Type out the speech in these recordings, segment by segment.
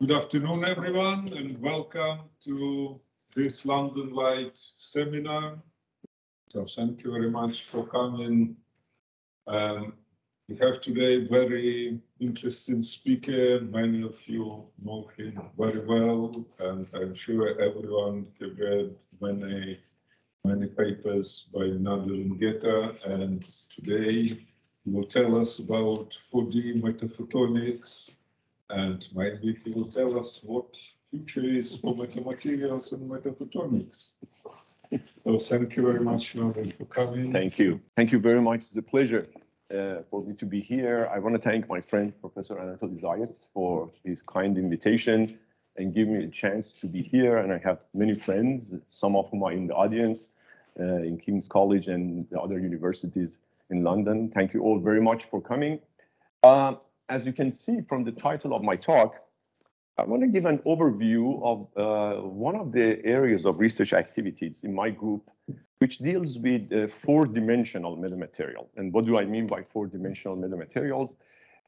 Good afternoon, everyone, and welcome to this London Light seminar. So thank you very much for coming. Um, we have today very interesting speaker. Many of you know him very well, and I'm sure everyone have read many, many papers by Nader Engheta. And today he will tell us about 4D metaphotonics and maybe he will tell us what future is for metamaterials and metaphotonics. So thank you very much, Norbert, for coming. Thank you. Thank you very much. It's a pleasure uh, for me to be here. I want to thank my friend, Professor Anatoly Zayats, for his kind invitation and give me a chance to be here. And I have many friends, some of whom are in the audience uh, in King's College and the other universities in London. Thank you all very much for coming. Uh, as you can see from the title of my talk, I want to give an overview of uh, one of the areas of research activities in my group, which deals with uh, four-dimensional metamaterial. And what do I mean by four-dimensional metamaterials?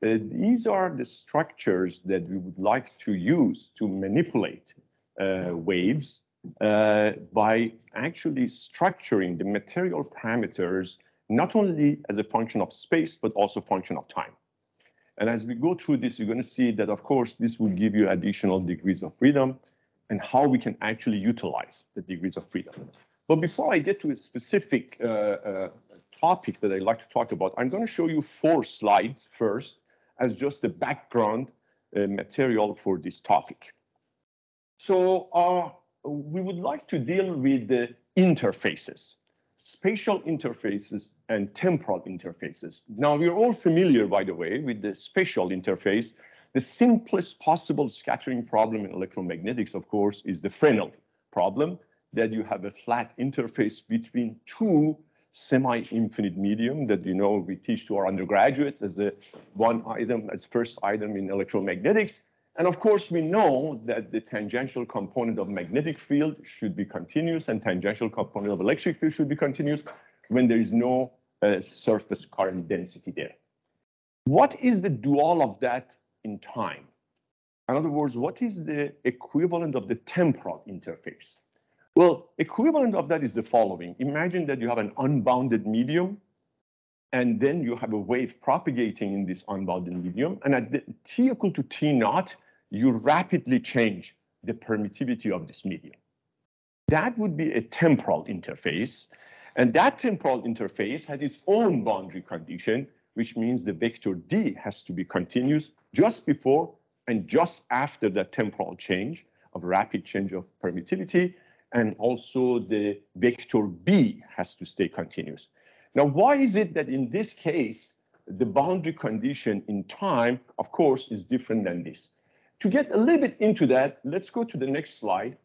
Uh, these are the structures that we would like to use to manipulate uh, waves uh, by actually structuring the material parameters, not only as a function of space, but also function of time. And as we go through this, you're going to see that, of course, this will give you additional degrees of freedom and how we can actually utilize the degrees of freedom. But before I get to a specific uh, uh, topic that I'd like to talk about, I'm going to show you four slides first as just the background uh, material for this topic. So uh, we would like to deal with the interfaces spatial interfaces and temporal interfaces. Now, we're all familiar, by the way, with the spatial interface. The simplest possible scattering problem in electromagnetics, of course, is the Fresnel problem, that you have a flat interface between two semi-infinite medium that you know we teach to our undergraduates as a one item, as first item in electromagnetics. And of course, we know that the tangential component of magnetic field should be continuous and tangential component of electric field should be continuous when there is no uh, surface current density there. What is the dual of that in time? In other words, what is the equivalent of the temporal interface? Well, equivalent of that is the following. Imagine that you have an unbounded medium and then you have a wave propagating in this unbounded medium. And at the t equal to t naught, you rapidly change the permittivity of this medium. That would be a temporal interface. And that temporal interface has its own boundary condition, which means the vector d has to be continuous just before and just after the temporal change of rapid change of permittivity. And also the vector b has to stay continuous. Now, why is it that in this case, the boundary condition in time, of course, is different than this? To get a little bit into that, let's go to the next slide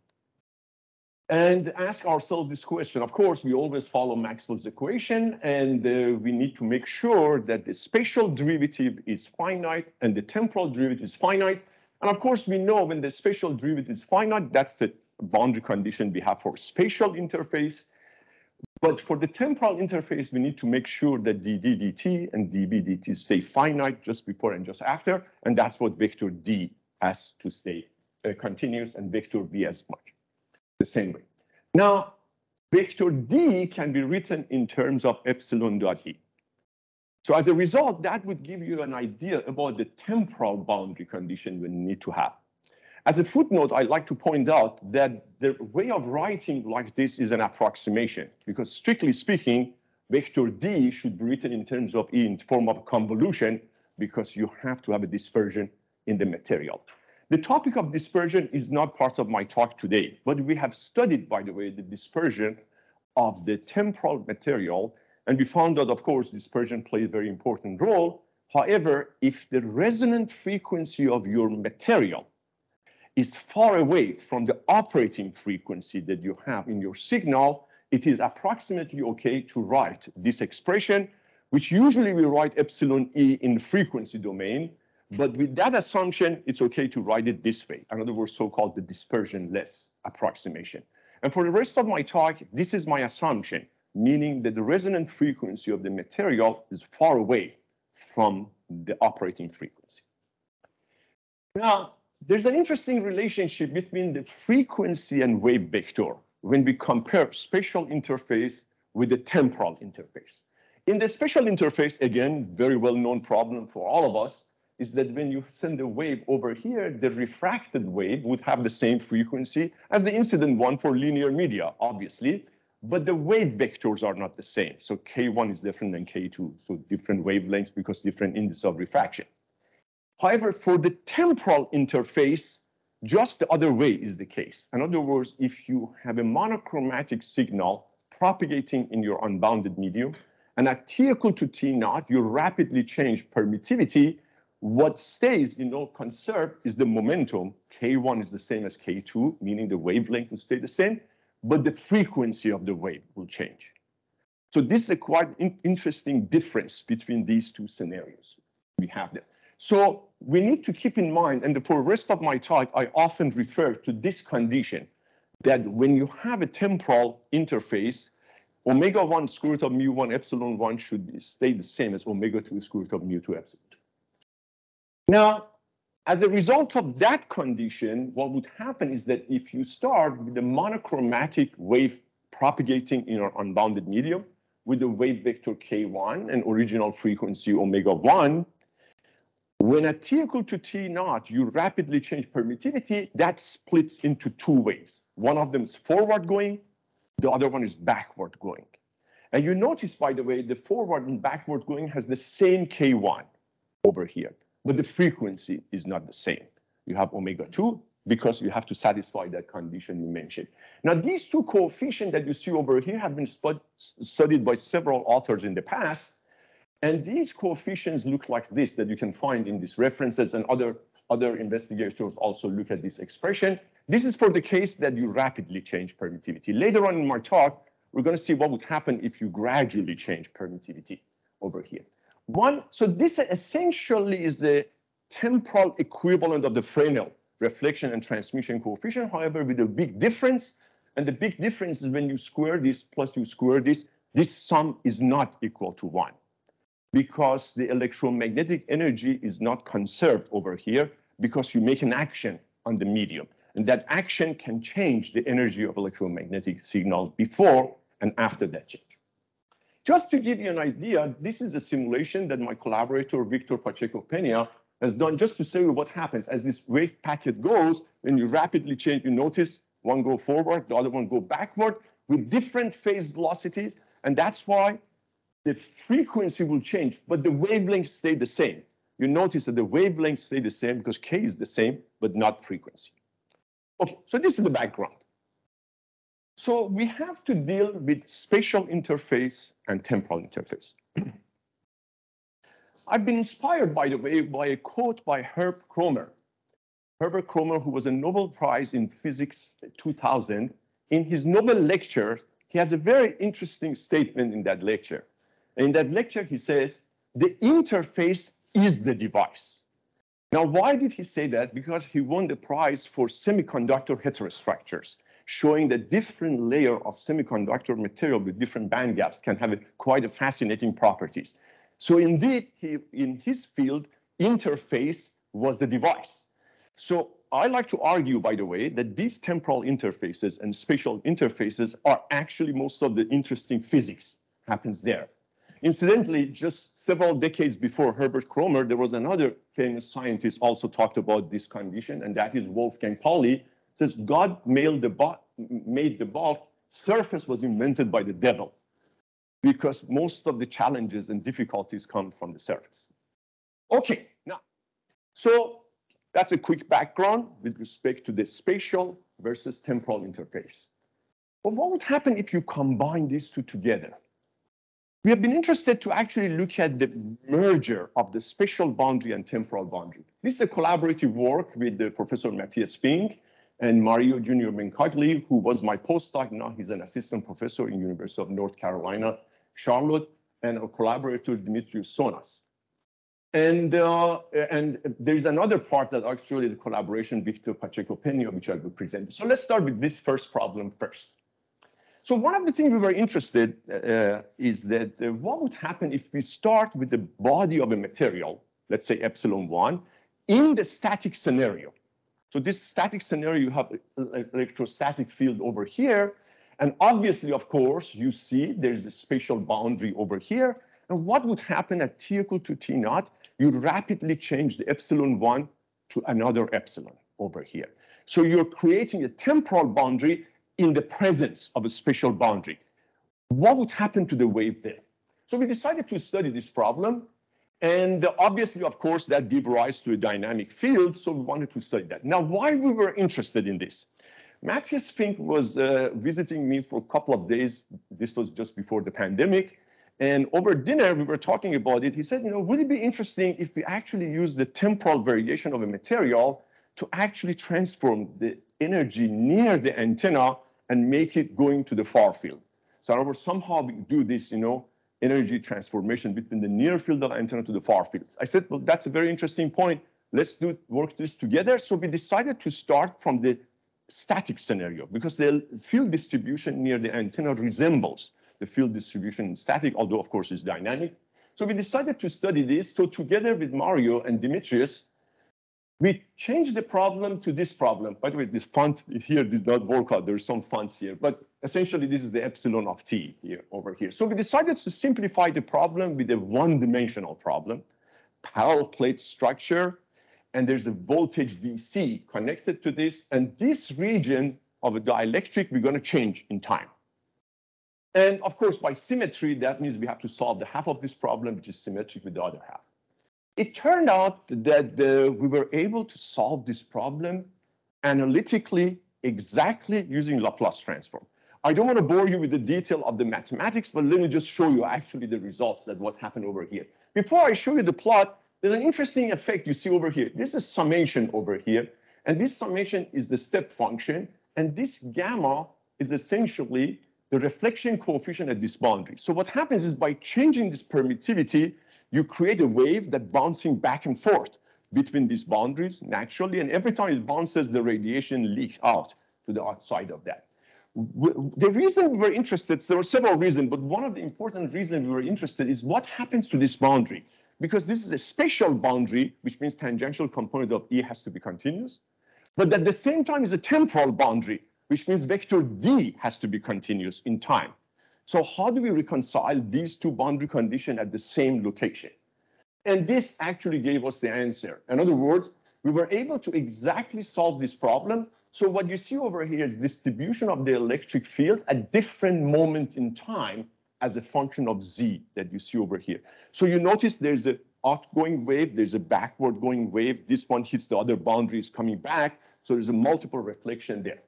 and ask ourselves this question. Of course, we always follow Maxwell's equation, and uh, we need to make sure that the spatial derivative is finite and the temporal derivative is finite. And of course, we know when the spatial derivative is finite, that's the boundary condition we have for spatial interface. But for the temporal interface, we need to make sure that dd dt and db dt stay finite just before and just after. And that's what vector d has to stay uh, continuous and vector b as much the same way. Now, vector d can be written in terms of epsilon dot e. So as a result, that would give you an idea about the temporal boundary condition we need to have. As a footnote, I'd like to point out that the way of writing like this is an approximation, because strictly speaking, vector d should be written in terms of in form of convolution, because you have to have a dispersion in the material. The topic of dispersion is not part of my talk today, but we have studied, by the way, the dispersion of the temporal material, and we found that, of course, dispersion plays a very important role. However, if the resonant frequency of your material is far away from the operating frequency that you have in your signal, it is approximately okay to write this expression, which usually we write epsilon e in the frequency domain. But with that assumption, it's okay to write it this way. In other words, so-called the dispersion-less approximation. And for the rest of my talk, this is my assumption, meaning that the resonant frequency of the material is far away from the operating frequency. Now, there's an interesting relationship between the frequency and wave vector when we compare spatial interface with the temporal interface. In the spatial interface, again, very well-known problem for all of us, is that when you send a wave over here, the refracted wave would have the same frequency as the incident one for linear media, obviously, but the wave vectors are not the same. So K1 is different than K2, so different wavelengths because different index of refraction. However, for the temporal interface, just the other way is the case. In other words, if you have a monochromatic signal propagating in your unbounded medium, and at t equal to t naught, you rapidly change permittivity, what stays, you know, conserved is the momentum. K1 is the same as K2, meaning the wavelength will stay the same, but the frequency of the wave will change. So this is a quite in interesting difference between these two scenarios we have there. So we need to keep in mind, and for the rest of my talk, I often refer to this condition, that when you have a temporal interface, omega 1 square root of mu 1 epsilon 1 should be, stay the same as omega 2 square root of mu 2 epsilon 2. Now, as a result of that condition, what would happen is that if you start with a monochromatic wave propagating in your unbounded medium with the wave vector k1 and original frequency omega 1, when at t equal to t naught, you rapidly change permittivity, that splits into two ways. One of them is forward going, the other one is backward going. And you notice, by the way, the forward and backward going has the same K1 over here, but the frequency is not the same. You have omega 2 because you have to satisfy that condition you mentioned. Now, these two coefficients that you see over here have been studied by several authors in the past. And these coefficients look like this that you can find in these references and other, other investigators also look at this expression. This is for the case that you rapidly change permittivity. Later on in my talk, we're going to see what would happen if you gradually change permittivity over here. One, so this essentially is the temporal equivalent of the Fresnel reflection and transmission coefficient, however, with a big difference. And the big difference is when you square this plus you square this, this sum is not equal to one because the electromagnetic energy is not conserved over here because you make an action on the medium. And that action can change the energy of electromagnetic signals before and after that change. Just to give you an idea, this is a simulation that my collaborator, Victor Pacheco Pena, has done just to show you what happens as this wave packet goes, when you rapidly change, you notice one go forward, the other one go backward with different phase velocities. And that's why the frequency will change, but the wavelength stay the same. You notice that the wavelength stay the same because K is the same, but not frequency. Okay, so this is the background. So we have to deal with spatial interface and temporal interface. I've been inspired, by the way, by a quote by Herb Kroemer. Herbert Kroemer, who was a Nobel Prize in Physics 2000, in his Nobel lecture, he has a very interesting statement in that lecture. In that lecture, he says, the interface is the device. Now, why did he say that? Because he won the prize for semiconductor heterostructures, showing that different layer of semiconductor material with different band gaps can have quite a fascinating properties. So indeed, he, in his field, interface was the device. So I like to argue, by the way, that these temporal interfaces and spatial interfaces are actually most of the interesting physics happens there. Incidentally, just several decades before Herbert Kroemer, there was another famous scientist also talked about this condition, and that is Wolfgang Pauli. Says God made the ball, made the ball. Surface was invented by the devil, because most of the challenges and difficulties come from the surface. Okay, now, so that's a quick background with respect to the spatial versus temporal interface. But what would happen if you combine these two together? We have been interested to actually look at the merger of the spatial boundary and temporal boundary. This is a collaborative work with the Professor Mathias Fink and Mario Junior Mencagli, who was my postdoc. Now he's an assistant professor in University of North Carolina, Charlotte, and a collaborator, Dimitrios Sounas. And, uh, and there's another part that actually is a collaboration with Victor Pacheco Pena, which I will present. So let's start with this first problem first. So one of the things we were interested uh, is that uh, what would happen if we start with the body of a material, let's say epsilon 1, in the static scenario. So this static scenario, you have electrostatic field over here. And obviously, of course, you see there's a spatial boundary over here. And what would happen at t equal to t naught? You rapidly change the epsilon 1 to another epsilon over here. So you're creating a temporal boundary in the presence of a spatial boundary. What would happen to the wave there? So we decided to study this problem. And obviously, of course, that gave rise to a dynamic field. So we wanted to study that. Now, why we were interested in this? Mathias Fink was uh, visiting me for a couple of days. This was just before the pandemic. And over dinner, we were talking about it. He said, you know, would it be interesting if we actually use the temporal variation of a material to actually transform the energy near the antenna and make it going to the far field? So other somehow we do this, you know, energy transformation between the near field of antenna to the far field. I said, well, that's a very interesting point. Let's do work this together. So we decided to start from the static scenario because the field distribution near the antenna resembles the field distribution static, although of course it's dynamic. So we decided to study this. So together with Mario and Dimitrios, we changed the problem to this problem. By the way, this font here did not work out. There's some fonts here, but essentially this is the epsilon of t here over here. So we decided to simplify the problem with a one-dimensional problem, parallel plate structure, and there's a voltage DC connected to this, and this region of a dielectric we're going to change in time. And of course, by symmetry, that means we have to solve the half of this problem, which is symmetric with the other half. It turned out that uh, we were able to solve this problem analytically exactly using Laplace transform. I don't want to bore you with the detail of the mathematics, but let me just show you actually the results that what happened over here. Before I show you the plot, there's an interesting effect you see over here. There's a summation over here, and this summation is the step function, and this gamma is essentially the reflection coefficient at this boundary. So what happens is by changing this permittivity, you create a wave that bouncing back and forth between these boundaries naturally, and every time it bounces, the radiation leaks out to the outside of that. The reason we were interested, there were several reasons, but one of the important reasons we were interested is what happens to this boundary. Because this is a spatial boundary, which means tangential component of E has to be continuous, but at the same time is a temporal boundary, which means vector D has to be continuous in time. So how do we reconcile these two boundary conditions at the same location? And this actually gave us the answer. In other words, we were able to exactly solve this problem. So what you see over here is distribution of the electric field at different moment in time as a function of z that you see over here. So you notice there's an outgoing wave, there's a backward going wave. This one hits the other boundaries coming back. So there's a multiple reflection there.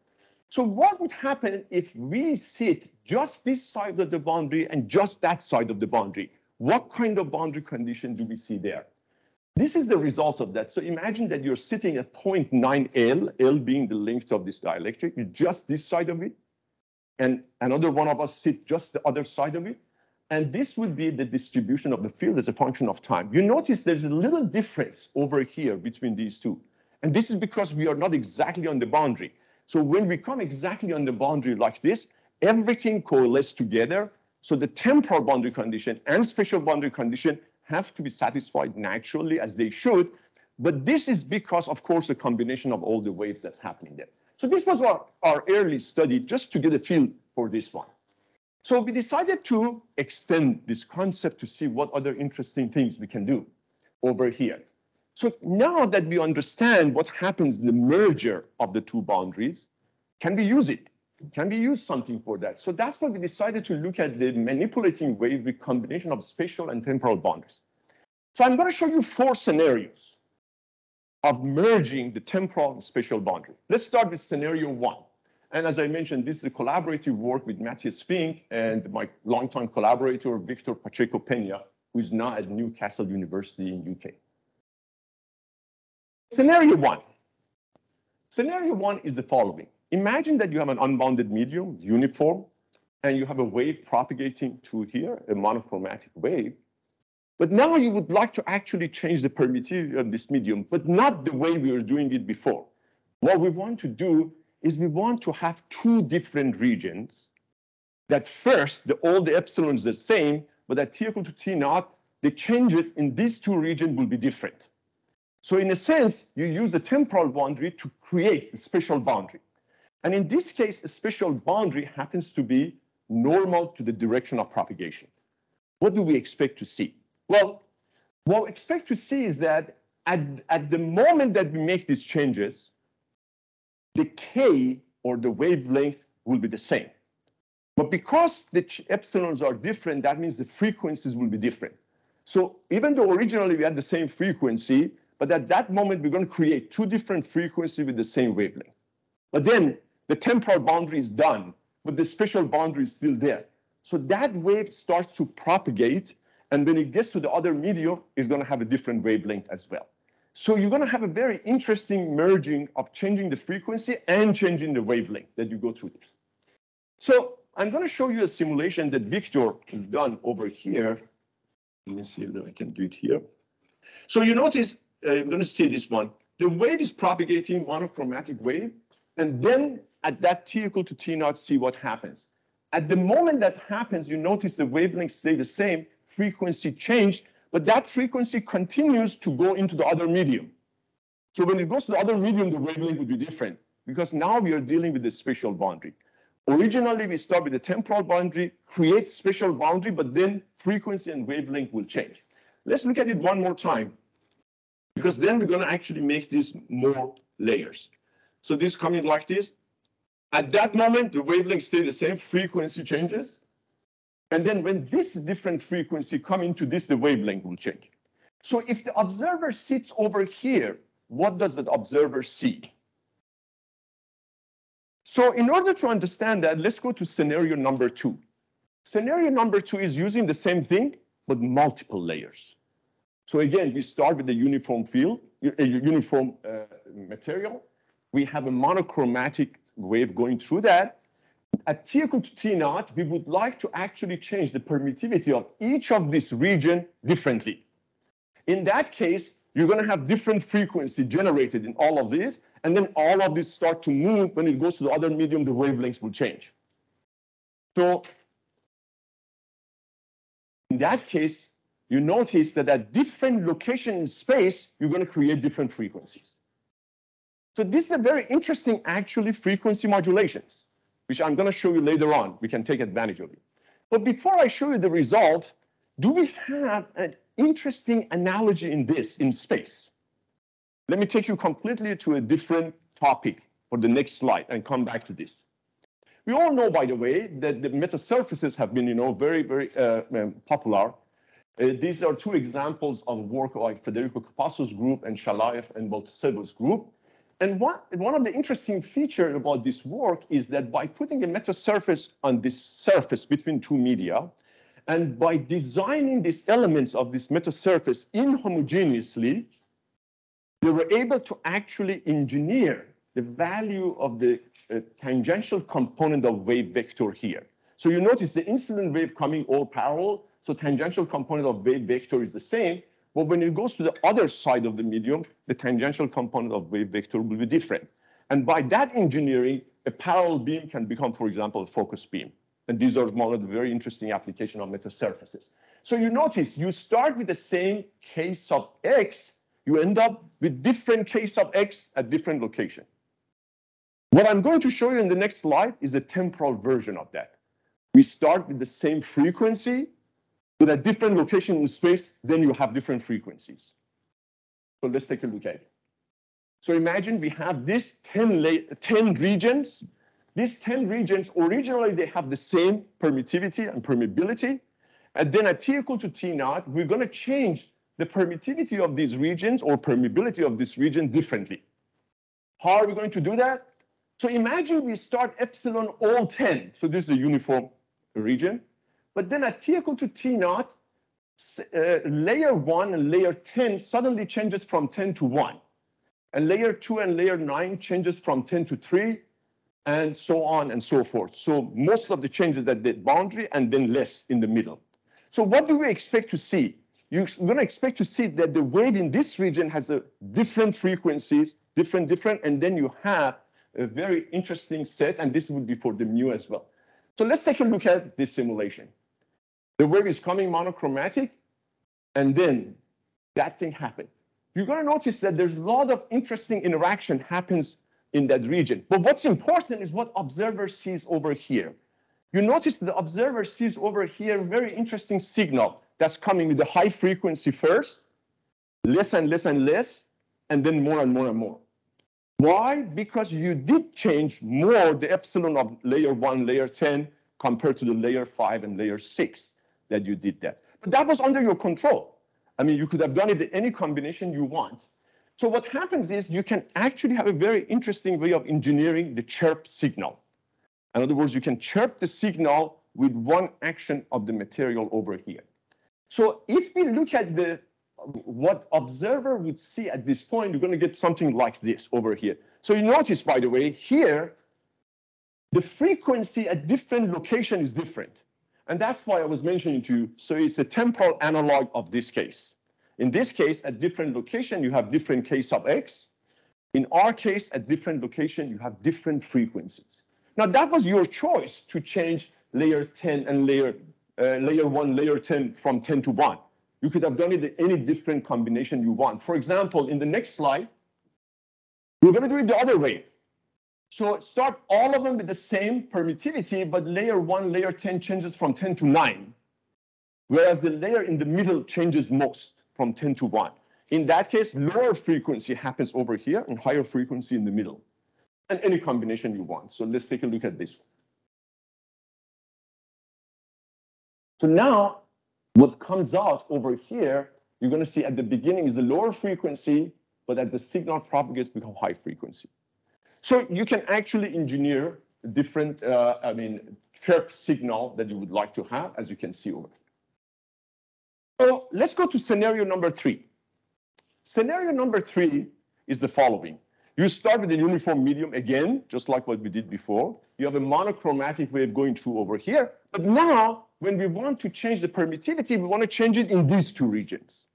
So what would happen if we sit just this side of the boundary and just that side of the boundary? What kind of boundary condition do we see there? This is the result of that. So imagine that you're sitting at 0.9 L, L being the length of this dielectric, you're just this side of it, and another one of us sit just the other side of it. And this would be the distribution of the field as a function of time. You notice there's a little difference over here between these two. And this is because we are not exactly on the boundary. So when we come exactly on the boundary like this, everything coalesces together. So the temporal boundary condition and spatial boundary condition have to be satisfied naturally as they should. But this is because, of course, the combination of all the waves that's happening there. So this was our, our early study just to get a feel for this one. So we decided to extend this concept to see what other interesting things we can do over here. So now that we understand what happens in the merger of the two boundaries, can we use it? Can we use something for that? So that's why we decided to look at the manipulating wave with combination of spatial and temporal boundaries. So I'm going to show you four scenarios of merging the temporal and spatial boundary. Let's start with scenario one. And as I mentioned, this is a collaborative work with Mathias Fink and my longtime collaborator, Victor Pacheco Pena, who is now at Newcastle University in UK. Scenario one. Scenario one is the following. Imagine that you have an unbounded medium, uniform, and you have a wave propagating to here, a monochromatic wave. But now you would like to actually change the permittivity of this medium, but not the way we were doing it before. What we want to do is we want to have two different regions that first, the, all the epsilons the same, but at t equal to t naught, the changes in these two regions will be different. So in a sense, you use the temporal boundary to create a spatial boundary. And in this case, a spatial boundary happens to be normal to the direction of propagation. What do we expect to see? Well, what we expect to see is that at, at the moment that we make these changes, the k or the wavelength will be the same. But because the epsilons are different, that means the frequencies will be different. So even though originally we had the same frequency, but at that moment we're going to create two different frequencies with the same wavelength. But then the temporal boundary is done, but the spatial boundary is still there. So that wave starts to propagate, and when it gets to the other medium, it's going to have a different wavelength as well. So you're going to have a very interesting merging of changing the frequency and changing the wavelength that you go through this. So I'm going to show you a simulation that Victor has done over here. Let me see if I can do it here. So you notice, uh, you're going to see this one. The wave is propagating monochromatic wave, and then at that t equal to t naught, see what happens. At the moment that happens, you notice the wavelength stay the same, frequency changed, but that frequency continues to go into the other medium. So when it goes to the other medium, the wavelength would be different because now we are dealing with the spatial boundary. Originally, we start with the temporal boundary, create spatial boundary, but then frequency and wavelength will change. Let's look at it one more time because then we're going to actually make these more layers. So this coming like this. At that moment, the wavelength stay the same, frequency changes. And then when this different frequency come into this, the wavelength will change. So if the observer sits over here, what does that observer see? So in order to understand that, let's go to scenario number two. Scenario number two is using the same thing, but multiple layers. So again, we start with the uniform field, a uniform uh, material. We have a monochromatic wave going through that at t equal to t naught, we would like to actually change the permittivity of each of this region differently. In that case, you're going to have different frequency generated in all of these, and then all of these start to move. When it goes to the other medium, the wavelengths will change. So in that case, you notice that at different location in space, you're going to create different frequencies. So this is a very interesting, actually, frequency modulations which I'm going to show you later on. We can take advantage of it. But before I show you the result, do we have an interesting analogy in this in space? Let me take you completely to a different topic for the next slide and come back to this. We all know, by the way, that the metasurfaces have been, you know, very, very uh, um, popular. Uh, these are two examples of work like Federico Capasso's group and Shalaev and Boltasseva's group. And one, one of the interesting features about this work is that by putting a metasurface on this surface between two media, and by designing these elements of this metasurface inhomogeneously, they were able to actually engineer the value of the uh, tangential component of wave vector here. So you notice the incident wave coming all parallel, so tangential component of wave vector is the same, but when it goes to the other side of the medium, the tangential component of wave vector will be different. And by that engineering, a parallel beam can become, for example, a focus beam. And these are one of the very interesting application of metasurfaces. So you notice you start with the same k sub x, you end up with different k sub x at different location. What I'm going to show you in the next slide is a temporal version of that. We start with the same frequency, but a different location in space, then you have different frequencies. So let's take a look at it. So imagine we have these 10, 10 regions. These 10 regions, originally they have the same permittivity and permeability. And then at t equal to t naught, we're going to change the permittivity of these regions or permeability of this region differently. How are we going to do that? So imagine we start epsilon all 10. So this is a uniform region. But then at t equal to t naught, uh, layer 1 and layer 10 suddenly changes from 10 to 1. And layer 2 and layer 9 changes from 10 to 3, and so on and so forth. So most of the changes at the boundary and then less in the middle. So what do we expect to see? You're going to expect to see that the wave in this region has a different frequencies, different, different, and then you have a very interesting set, and this would be for the mu as well. So let's take a look at this simulation. The wave is coming monochromatic, and then that thing happened. you're going to notice that there's a lot of interesting interaction happens in that region. But what's important is what observer sees over here. You notice the observer sees over here very interesting signal that's coming with the high frequency first, less and less and less, and then more and more and more. Why? Because you did change more the epsilon of layer 1, layer 10, compared to the layer 5 and layer 6 that you did that. But that was under your control. I mean, you could have done it any combination you want. So what happens is you can actually have a very interesting way of engineering the chirp signal. In other words, you can chirp the signal with one action of the material over here. So if we look at the what observer would see at this point, you're going to get something like this over here. So you notice, by the way, here, the frequency at different location is different. And that's why I was mentioning to you. So it's a temporal analog of this case. In this case, at different location, you have different k sub x. In our case, at different location, you have different frequencies. Now that was your choice to change layer 10 and layer uh, layer 1, layer 10 from 10 to 1. You could have done it any different combination you want. For example, in the next slide, we're going to do it the other way. So start all of them with the same permittivity, but layer 1, layer 10 changes from 10 to 9, whereas the layer in the middle changes most from 10 to 1. In that case, lower frequency happens over here and higher frequency in the middle, and any combination you want. So let's take a look at this one. So now what comes out over here, you're going to see at the beginning is a lower frequency, but as the signal propagates become high frequency. So you can actually engineer different, uh, I mean, chirp signal that you would like to have, as you can see over here. So let's go to scenario number three. Scenario number three is the following. You start with a uniform medium again, just like what we did before. You have a monochromatic wave going through over here, but now when we want to change the permittivity, we want to change it in these two regions.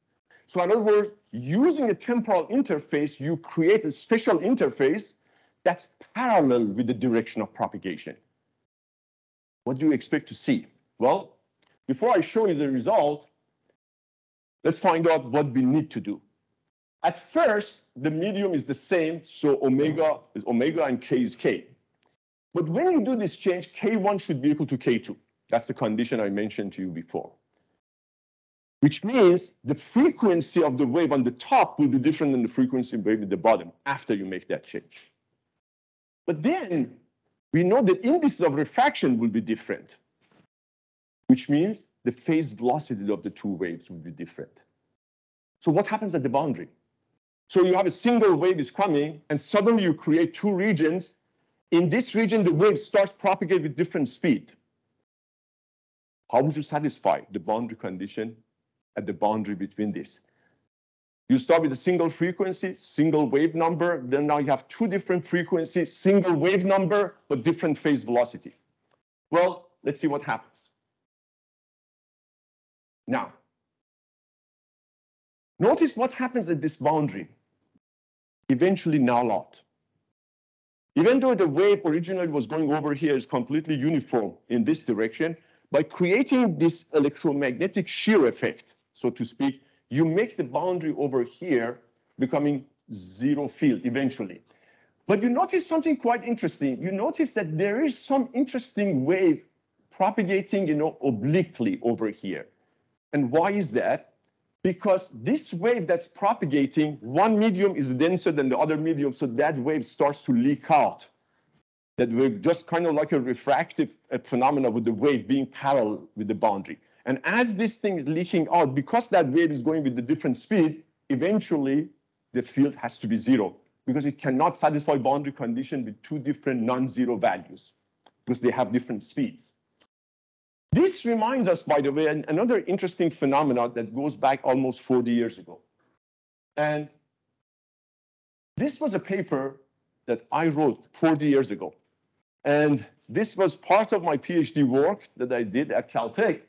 So in other words, using a temporal interface, you create a special interface that's parallel with the direction of propagation. What do you expect to see? Well, before I show you the result, let's find out what we need to do. At first, the medium is the same, so omega is omega and k is k. But when you do this change, k1 should be equal to k2. That's the condition I mentioned to you before. Which means the frequency of the wave on the top will be different than the frequency wave at the bottom after you make that change. But then we know that indices of refraction will be different, which means the phase velocity of the two waves will be different. So what happens at the boundary? So you have a single wave is coming, and suddenly you create two regions. In this region, the wave starts propagating with different speed. How would you satisfy the boundary condition at the boundary between this? You start with a single frequency, single wave number, then now you have two different frequencies, single wave number, but different phase velocity. Well, let's see what happens. Now, notice what happens at this boundary. Eventually null out. Even though the wave originally was going over here is completely uniform in this direction, by creating this electromagnetic shear effect, so to speak, you make the boundary over here becoming zero field eventually. But you notice something quite interesting. You notice that there is some interesting wave propagating, you know, obliquely over here. And why is that? Because this wave that's propagating, one medium is denser than the other medium, so that wave starts to leak out that we're just kind of like a refractive phenomena with the wave being parallel with the boundary. And as this thing is leaking out, because that wave is going with the different speed, eventually the field has to be zero because it cannot satisfy boundary condition with two different non-zero values because they have different speeds. This reminds us, by the way, another interesting phenomenon that goes back almost 40 years ago. And this was a paper that I wrote 40 years ago. And this was part of my PhD work that I did at Caltech.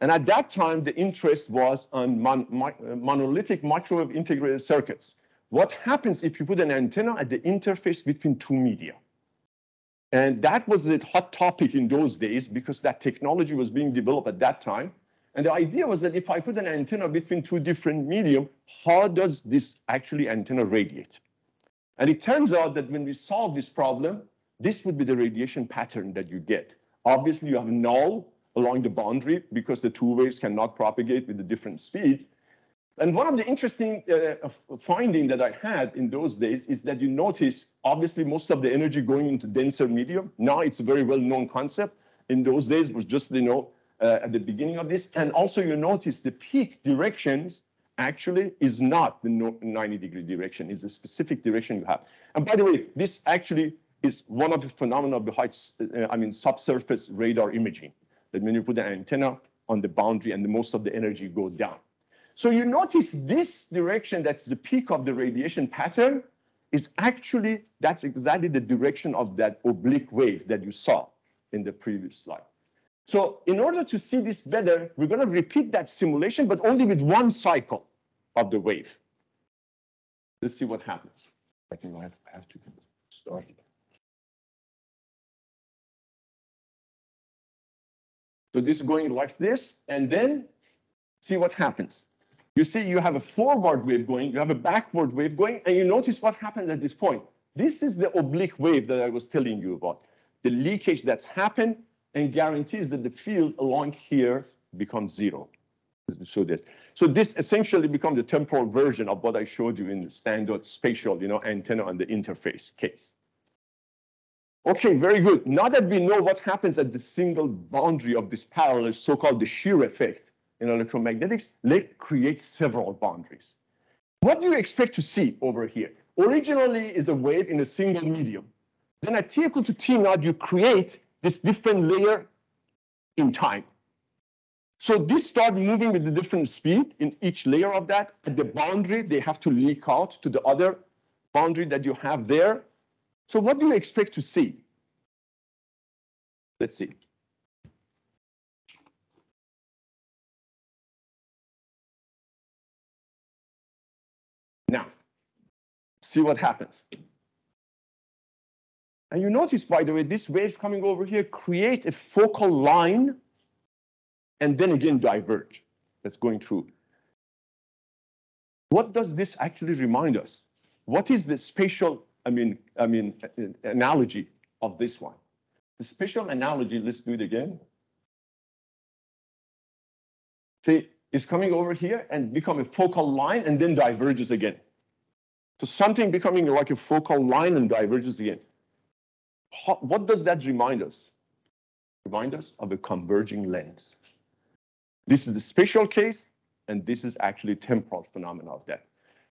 And at that time, the interest was on mon monolithic microwave integrated circuits. What happens if you put an antenna at the interface between two media? And that was a hot topic in those days because that technology was being developed at that time. And the idea was that if I put an antenna between two different medium, how does this actually antenna radiate? And it turns out that when we solve this problem, this would be the radiation pattern that you get. Obviously, you have null along the boundary because the two waves cannot propagate with the different speeds. And one of the interesting uh, finding that I had in those days is that you notice, obviously, most of the energy going into denser medium. Now it's a very well-known concept. In those days, was just, you know, uh, at the beginning of this. And also you notice the peak directions actually is not the 90 degree direction, it's a specific direction you have. And by the way, this actually is one of the phenomena behind, uh, I mean, subsurface radar imaging, that when you put an antenna on the boundary and the, most of the energy go down. So you notice this direction, that's the peak of the radiation pattern, is actually, that's exactly the direction of that oblique wave that you saw in the previous slide. So in order to see this better, we're going to repeat that simulation, but only with one cycle of the wave. Let's see what happens. I think I have to start. So this is going like this, and then see what happens. You see you have a forward wave going, you have a backward wave going, and you notice what happens at this point. This is the oblique wave that I was telling you about. The leakage that's happened and guarantees that the field along here becomes zero. Show this. So this essentially becomes the temporal version of what I showed you in the standard spatial, you know, antenna on the interface case. Okay, very good. Now that we know what happens at the single boundary of this parallel, so-called the shear effect in electromagnetics, let's create several boundaries. What do you expect to see over here? Originally is a wave in a single medium. Then at t equal to t naught, you create this different layer in time. So this start moving with a different speed in each layer of that. At the boundary, they have to leak out to the other boundary that you have there. So what do you expect to see? Let's see. Now, see what happens. And you notice, by the way, this wave coming over here create a focal line and then again diverge that's going through. What does this actually remind us? What is the spatial, I mean, I mean, analogy of this one? The spatial analogy, let's do it again. See, it's coming over here and become a focal line and then diverges again. So something becoming like a focal line and diverges again what does that remind us? Remind us of a converging lens. This is the spatial case, and this is actually temporal phenomena of that.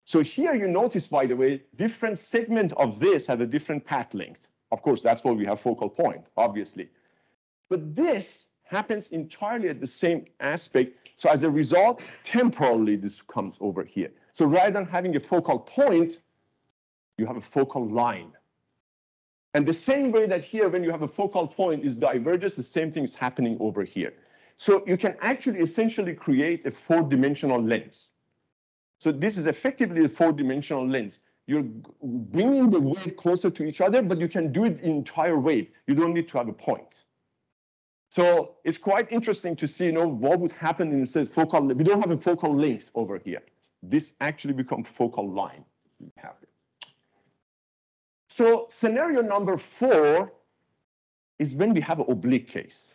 So here you notice, by the way, different segment of this have a different path length. Of course, that's why we have focal point, obviously. But this happens entirely at the same aspect. So as a result, temporally, this comes over here. So rather than having a focal point, you have a focal line. And the same way that here, when you have a focal point is diverges, the same thing is happening over here. So you can actually essentially create a four-dimensional lens. So this is effectively a four-dimensional lens. You're bringing the wave closer to each other, but you can do it entire wave. You don't need to have a point. So it's quite interesting to see, you know, what would happen in the focal. We don't have a focal length over here. This actually becomes focal line. So scenario number four is when we have an oblique case.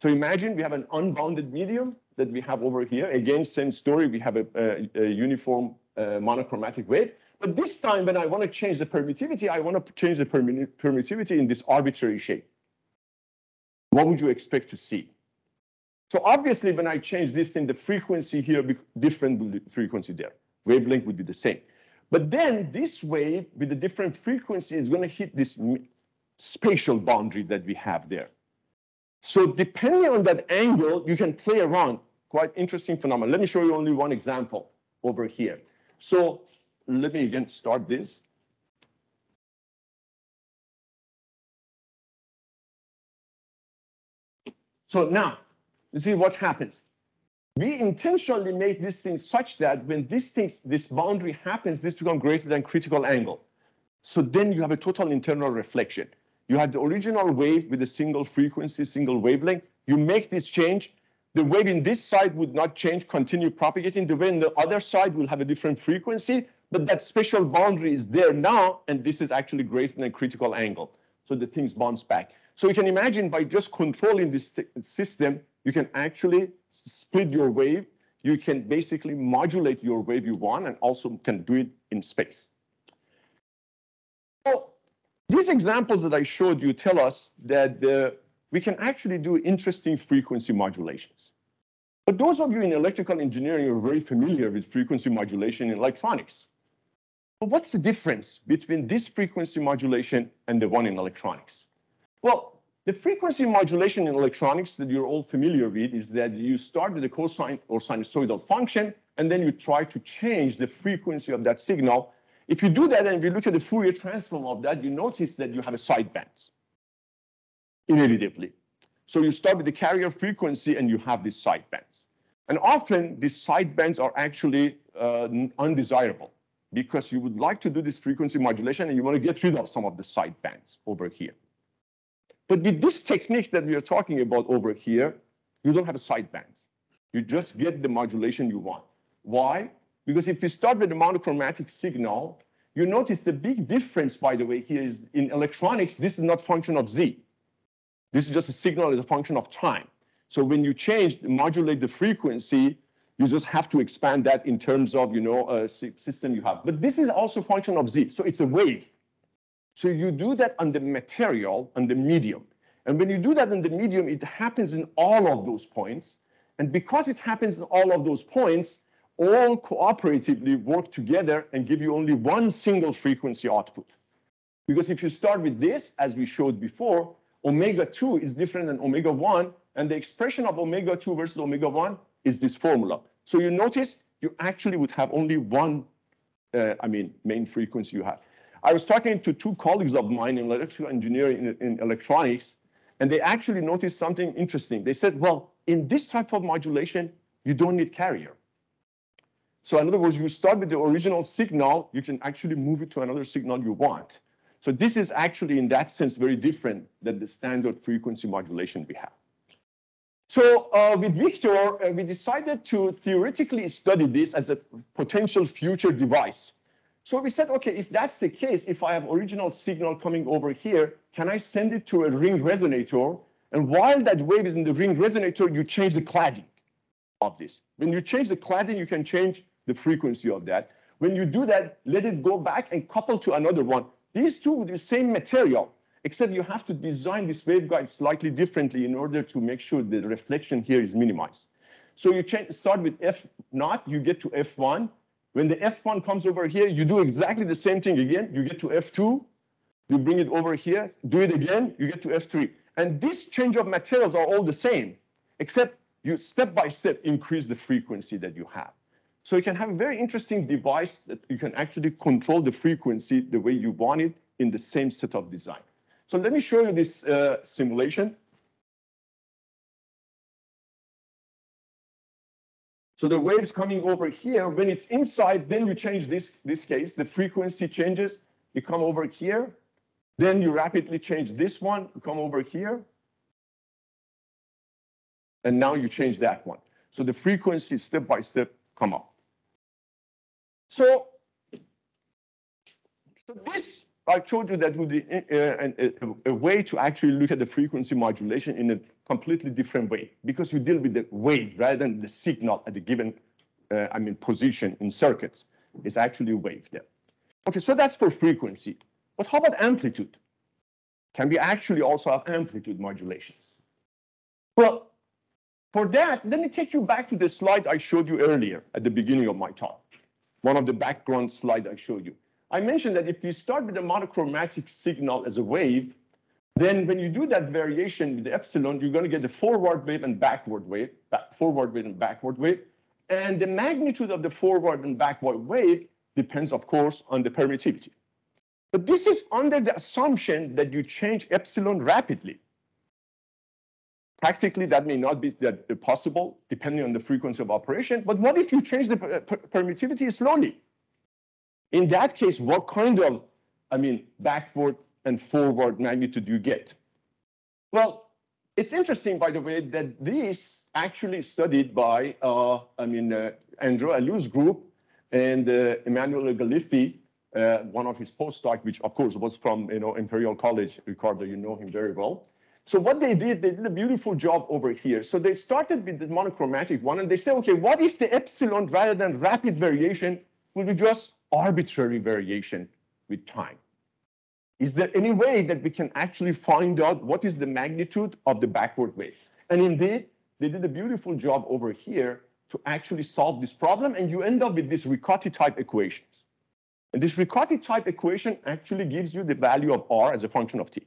So imagine we have an unbounded medium that we have over here. Again, same story, we have a, a, a uniform uh, monochromatic wave. But this time when I want to change the permittivity, I want to change the permittivity in this arbitrary shape. What would you expect to see? So obviously when I change this thing, the frequency here, different frequency there. Wavelength would be the same. But then this wave with a different frequency is going to hit this spatial boundary that we have there. So depending on that angle, you can play around. Quite interesting phenomenon. Let me show you only one example over here. So let me again start this. So now, you see what happens we intentionally make this thing such that when this thing, this boundary happens, this becomes greater than critical angle. So then you have a total internal reflection. You have the original wave with a single frequency, single wavelength. You make this change, the wave in this side would not change, continue propagating. The wave in the other side will have a different frequency, but that special boundary is there now, and this is actually greater than a critical angle. So the things bounce back. So you can imagine by just controlling this system, you can actually split your wave. You can basically modulate your wave you want and also can do it in space. So these examples that I showed you tell us that the we can actually do interesting frequency modulations. But those of you in electrical engineering are very familiar with frequency modulation in electronics. But what's the difference between this frequency modulation and the one in electronics? Well, the frequency modulation in electronics that you're all familiar with is that you start with a cosine or sinusoidal function, and then you try to change the frequency of that signal. If you do that, and you look at the Fourier transform of that, you notice that you have a sideband inevitably. So you start with the carrier frequency and you have these sidebands. And often these sidebands are actually uh, undesirable because you would like to do this frequency modulation and you want to get rid of some of the sidebands over here. But with this technique that we are talking about over here, you don't have a sidebands. You just get the modulation you want. Why? Because if you start with a monochromatic signal, you notice the big difference, by the way, here is in electronics, this is not function of Z. This is just a signal as a function of time. So when you change, modulate the frequency, you just have to expand that in terms of, you know, a system you have. But this is also function of Z, so it's a wave. So you do that on the material, on the medium. And when you do that in the medium, it happens in all of those points. And because it happens in all of those points, all cooperatively work together and give you only one single frequency output. Because if you start with this, as we showed before, omega 2 is different than omega 1, and the expression of omega 2 versus omega 1 is this formula. So you notice you actually would have only one, uh, I mean, main frequency you have. I was talking to two colleagues of mine in electrical engineering in, in electronics, and they actually noticed something interesting. They said, well, in this type of modulation, you don't need carrier. So in other words, you start with the original signal, you can actually move it to another signal you want. So this is actually, in that sense, very different than the standard frequency modulation we have. So uh, with Victor, uh, we decided to theoretically study this as a potential future device. So we said, okay, if that's the case, if I have original signal coming over here, can I send it to a ring resonator? And while that wave is in the ring resonator, you change the cladding of this. When you change the cladding, you can change the frequency of that. When you do that, let it go back and couple to another one. These two the same material, except you have to design this waveguide slightly differently in order to make sure the reflection here is minimized. So you change, start with F naught, you get to F1. When the F1 comes over here, you do exactly the same thing again. You get to F2, you bring it over here, do it again, you get to F3. And this change of materials are all the same, except you step by step increase the frequency that you have. So you can have a very interesting device that you can actually control the frequency the way you want it in the same set of design. So let me show you this uh, simulation. So the waves coming over here, when it's inside, then you change this, this case, the frequency changes, you come over here, then you rapidly change this one, you come over here, and now you change that one. So the frequency step by step come up. So, so this, I showed you that would be uh, a, a, way to actually look at the frequency modulation in a completely different way because you deal with the wave rather than the signal at a given, uh, I mean, position in circuits. It's actually a wave there. Okay, so that's for frequency. But how about amplitude? Can we actually also have amplitude modulations? Well, for that, let me take you back to the slide I showed you earlier at the beginning of my talk one of the background slide I showed you. I mentioned that if you start with a monochromatic signal as a wave, then when you do that variation with the epsilon, you're going to get a forward wave and backward wave, back, forward wave and backward wave. And the magnitude of the forward and backward wave depends, of course, on the permittivity. But this is under the assumption that you change epsilon rapidly. Practically, that may not be that possible depending on the frequency of operation. But what if you change the permittivity slowly? In that case, what kind of, I mean, backward and forward magnitude do you get? Well, it's interesting, by the way, that this actually studied by, uh, I mean, uh, Andrea Alù's group and uh, Emanuele Galiffi, uh, one of his postdoc, which of course was from, you know, Imperial College. Ricardo, you know him very well. So what they did, they did a beautiful job over here. So they started with the monochromatic one and they said, okay, what if the epsilon rather than rapid variation will be just arbitrary variation with time? Is there any way that we can actually find out what is the magnitude of the backward wave? And indeed, they did a beautiful job over here to actually solve this problem, and you end up with these Riccati type equations. And this Riccati type equation actually gives you the value of R as a function of T.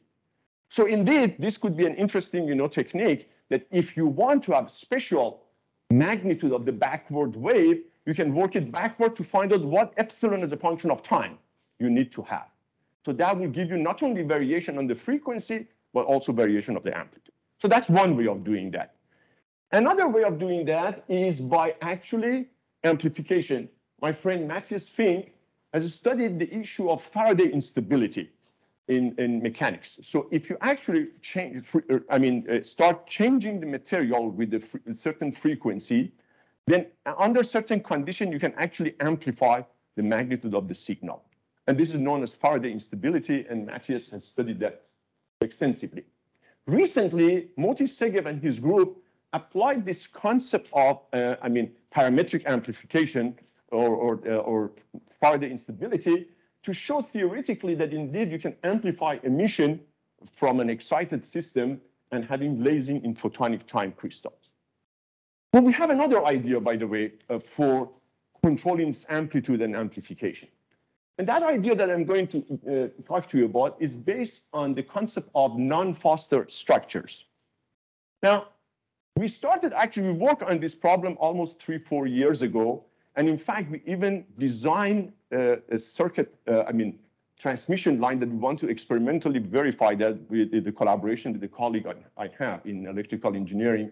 So indeed, this could be an interesting you know, technique that if you want to have special magnitude of the backward wave, you can work it backward to find out what epsilon as a function of time you need to have. So that will give you not only variation on the frequency, but also variation of the amplitude. So that's one way of doing that. Another way of doing that is by actually amplification. My friend Mathias Fink has studied the issue of Faraday instability in, in mechanics. So if you actually change, uh, I mean, uh, start changing the material with a certain frequency, then under certain condition, you can actually amplify the magnitude of the signal. And this is known as Faraday instability, and Mathias has studied that extensively. Recently, Moti Segev and his group applied this concept of, uh, I mean, parametric amplification or, or, uh, or Faraday instability to show theoretically that indeed you can amplify emission from an excited system and having lasing in photonic time crystals. But we have another idea, by the way, uh, for controlling its amplitude and amplification. And that idea that I'm going to uh, talk to you about is based on the concept of non-Foster structures. Now, we started actually, we worked on this problem almost three, four years ago. And in fact, we even designed circuit, uh, I mean, transmission line that we want to experimentally verify that with the collaboration with the colleague I, I have in electrical engineering.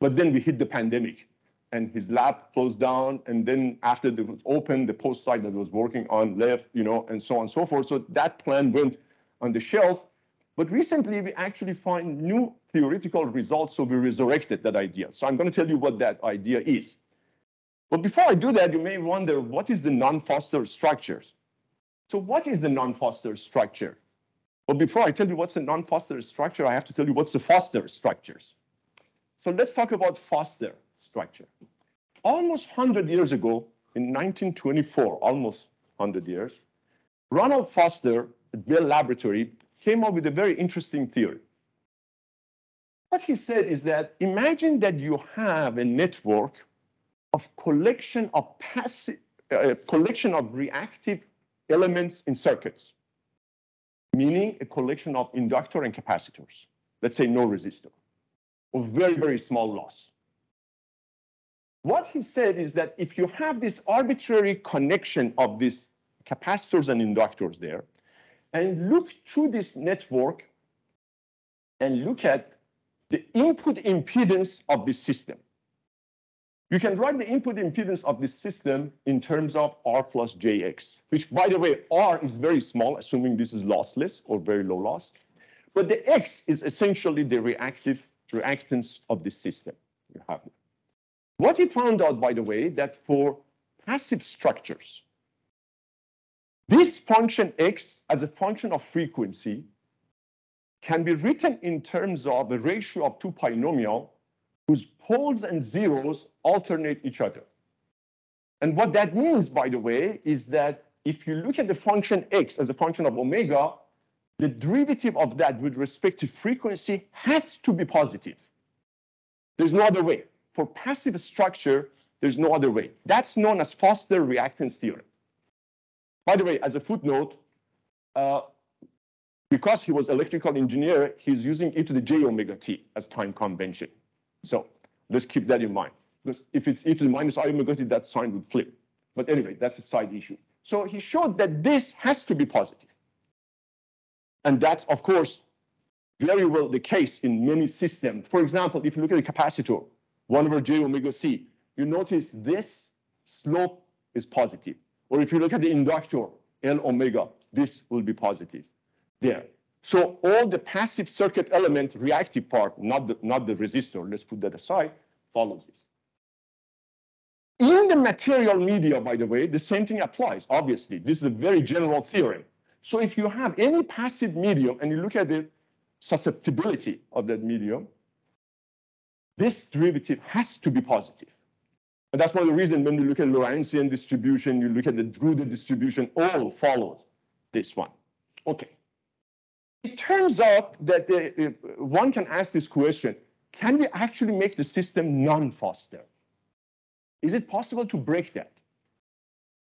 But then we hit the pandemic and his lab closed down. And then after it was open, the post site that was working on left, you know, and so on and so forth. So that plan went on the shelf. But recently we actually find new theoretical results. So we resurrected that idea. So I'm going to tell you what that idea is. But before I do that, you may wonder, what is the non-Foster structures? So what is the non-Foster structure? Well, before I tell you what's a non-Foster structure, I have to tell you what's the Foster structures. So let's talk about Foster structure. Almost 100 years ago, in 1924, almost 100 years, Ronald Foster at Bell Laboratory came up with a very interesting theory. What he said is that imagine that you have a network of collection of passive, uh, collection of reactive elements in circuits, meaning a collection of inductor and capacitors, let's say no resistor, of very, very small loss. What he said is that if you have this arbitrary connection of these capacitors and inductors there, and look through this network and look at the input impedance of this system. You can write the input impedance of this system in terms of R plus JX, which by the way, R is very small, assuming this is lossless or very low loss. But the X is essentially the reactive reactance of this system you have. What he found out, by the way, that for passive structures, this function x as a function of frequency can be written in terms of the ratio of two binomial whose poles and zeros alternate each other. And what that means, by the way, is that if you look at the function x as a function of omega, the derivative of that with respect to frequency has to be positive. There's no other way for passive structure, there's no other way. That's known as Foster reactance theorem. By the way, as a footnote, uh, because he was electrical engineer, he's using e to the j omega t as time convention. So let's keep that in mind. Because if it's e to the minus i omega t, that sign would flip. But anyway, that's a side issue. So he showed that this has to be positive. And that's, of course, very well the case in many systems. For example, if you look at a capacitor, 1 over j omega c, you notice this slope is positive. Or if you look at the inductor, L omega, this will be positive there. So all the passive circuit element, reactive part, not the, not the resistor, let's put that aside, follows this. In the material media, by the way, the same thing applies, obviously. This is a very general theorem. So if you have any passive medium and you look at the susceptibility of that medium, this derivative has to be positive. And that's one of the reasons when you look at Lorentzian distribution, you look at the Drude distribution, all follows this one. Okay. It turns out that the, one can ask this question, can we actually make the system non-Foster? Is it possible to break that?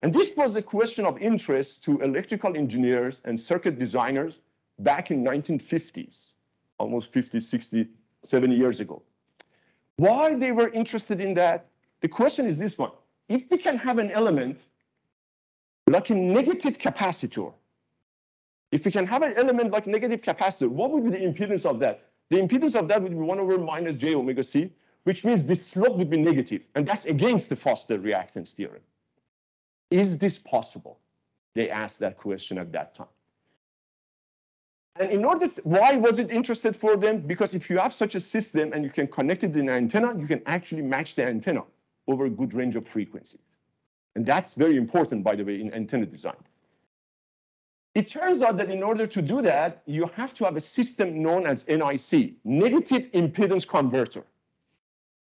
And this was a question of interest to electrical engineers and circuit designers back in 1950s, almost 50, 60, 70 years ago. Why they were interested in that? The question is this one. If we can have an element like a negative capacitor, if we can have an element like negative capacitor, what would be the impedance of that? The impedance of that would be 1 over minus j omega c, which means the slope would be negative, and that's against the Foster reactance theorem. Is this possible? They asked that question at that time. And in order, to, why was it interested for them? Because if you have such a system and you can connect it in an antenna, you can actually match the antenna over a good range of frequencies. And that's very important, by the way, in antenna design. It turns out that in order to do that, you have to have a system known as NIC, negative impedance converter.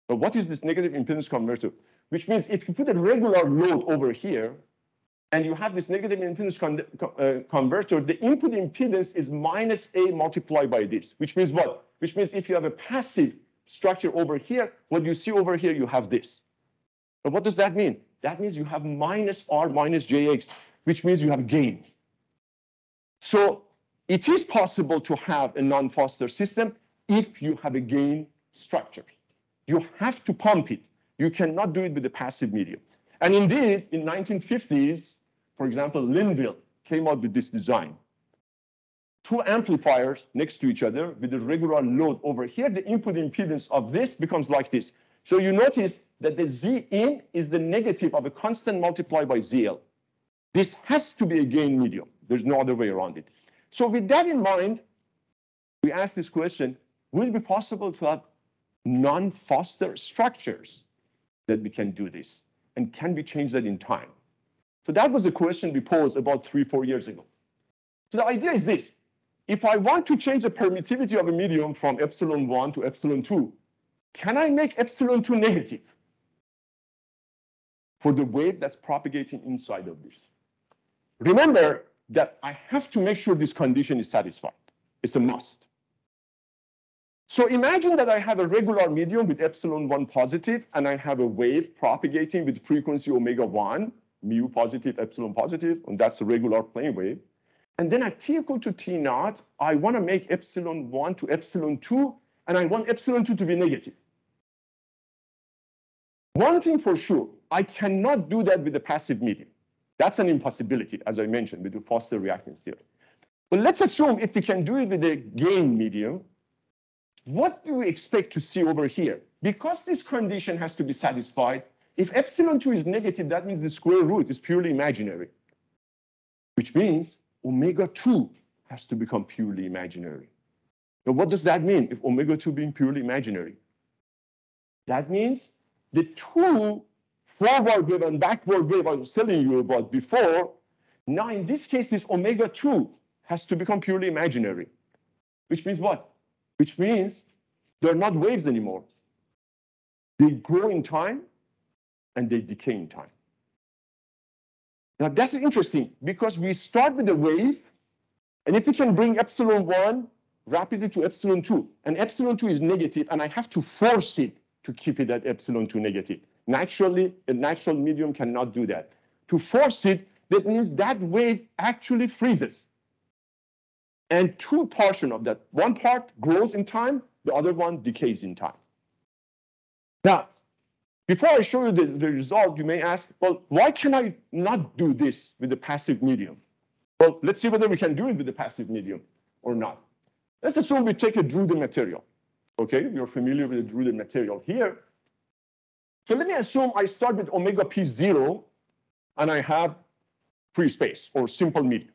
But what is this negative impedance converter? Which means if you put a regular load over here, and you have this negative impedance con uh, converter, the input impedance is minus A multiplied by this, which means what? Which means if you have a passive structure over here, what you see over here, you have this. But what does that mean? That means you have minus R minus JX, which means you have gain. So it is possible to have a non-Foster system if you have a gain structure. You have to pump it. You cannot do it with a passive medium. And indeed, in 1950s, for example, Linvill came out with this design. Two amplifiers next to each other with a regular load over here, the input impedance of this becomes like this. So you notice that the Z in is the negative of a constant multiplied by ZL. This has to be a gain medium. There's no other way around it. So with that in mind, we ask this question, will it be possible to have non-Foster structures that we can do this? And can we change that in time? So that was a question we posed about three, four years ago. So the idea is this. If I want to change the permittivity of a medium from epsilon 1 to epsilon 2, can I make epsilon 2 negative for the wave that's propagating inside of this? Remember that I have to make sure this condition is satisfied. It's a must. So imagine that I have a regular medium with epsilon 1 positive, and I have a wave propagating with frequency omega 1, mu positive, epsilon positive, and that's a regular plane wave. And then at t equal to t naught, I want to make epsilon 1 to epsilon 2, and I want epsilon 2 to be negative. One thing for sure, I cannot do that with a passive medium. That's an impossibility, as I mentioned, with the Foster reactance theory. But let's assume if we can do it with a gain medium, what do we expect to see over here? Because this condition has to be satisfied, if epsilon 2 is negative, that means the square root is purely imaginary, which means omega 2 has to become purely imaginary. Now, what does that mean if omega 2 being purely imaginary? That means the two forward wave and backward wave I was telling you about before, now in this case, this omega 2 has to become purely imaginary, which means what? Which means they're not waves anymore. They grow in time and they decay in time. Now that's interesting because we start with a wave, and if we can bring epsilon 1 rapidly to epsilon 2, and epsilon 2 is negative, and I have to force it to keep it at epsilon 2 negative. Naturally, a natural medium cannot do that. To force it, that means that wave actually freezes. And two portion of that, one part grows in time, the other one decays in time. Now, before I show you the, the result, you may ask, well, why can I not do this with the passive medium? Well, let's see whether we can do it with the passive medium or not. Let's assume we take a Drude material. Okay, you're familiar with the Drude material here. So let me assume I start with omega p zero and I have free space or simple medium.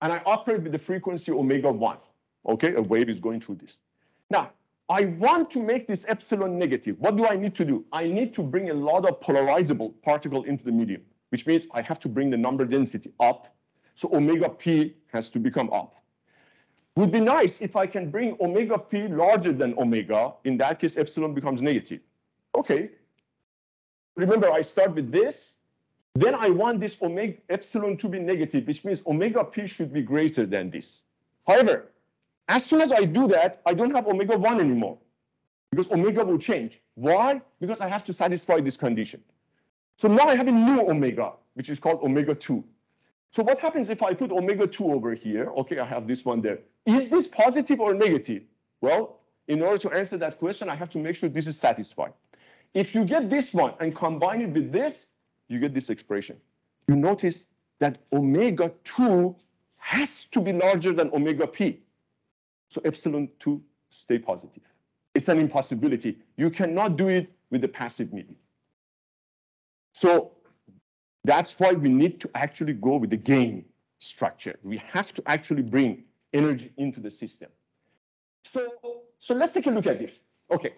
and I operate with the frequency omega 1. Okay, a wave is going through this. Now, I want to make this epsilon negative. What do I need to do? I need to bring a lot of polarizable particle into the medium, which means I have to bring the number density up. So omega p has to become up. Would be nice if I can bring omega p larger than omega. In that case, epsilon becomes negative. Okay. Remember, I start with this. Then I want this omega epsilon to be negative, which means omega p should be greater than this. However, as soon as I do that, I don't have omega 1 anymore because omega will change. Why? Because I have to satisfy this condition. So now I have a new omega, which is called omega 2. So what happens if I put omega 2 over here? Okay, I have this one there. Is this positive or negative? Well, in order to answer that question, I have to make sure this is satisfied. If you get this one and combine it with this, you get this expression. You notice that omega 2 has to be larger than omega p. So epsilon 2 stay positive. It's an impossibility. You cannot do it with the passive medium. So that's why we need to actually go with the gain structure. We have to actually bring energy into the system. So, so let's take a look at this. Okay.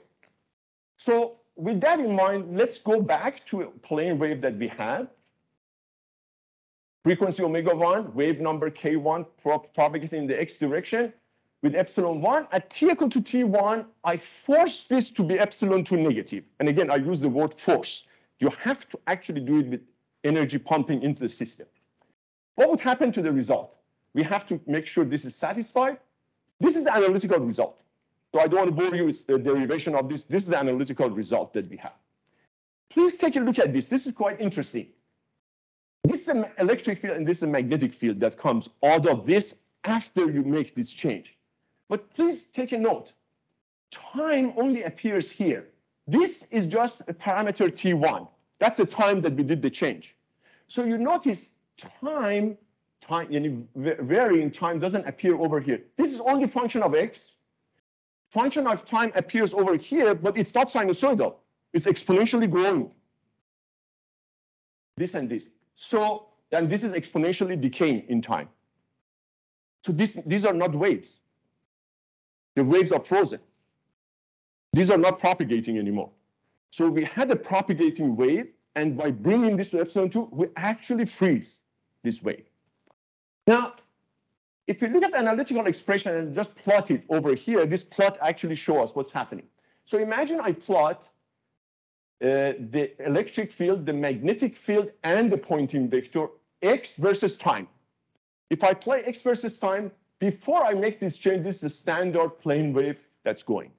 So with that in mind, let's go back to a plane wave that we had. Frequency omega 1, wave number k1 propagating in the x direction with epsilon 1. At t equal to t1, I force this to be epsilon 2 negative. And again, I use the word force. You have to actually do it with energy pumping into the system. What would happen to the result? We have to make sure this is satisfied. This is the analytical result. So I don't want to bore you with the derivation of this. This is the analytical result that we have. Please take a look at this. This is quite interesting. This is an electric field and this is a magnetic field that comes out of this after you make this change. But please take a note. Time only appears here. This is just a parameter T1. That's the time that we did the change. So you notice time, time, varying time doesn't appear over here. This is only function of x function of time appears over here, but it's not sinusoidal. It's exponentially growing. This and this. So, and this is exponentially decaying in time. So this, these are not waves. The waves are frozen. These are not propagating anymore. So we had a propagating wave, and by bringing this to epsilon 2, we actually freeze this wave. Now, if you look at the analytical expression and just plot it over here, this plot actually shows us what's happening. So imagine I plot uh, the electric field, the magnetic field, and the Poynting vector, x versus time. If I play x versus time, before I make this change, this is a standard plane wave that's going.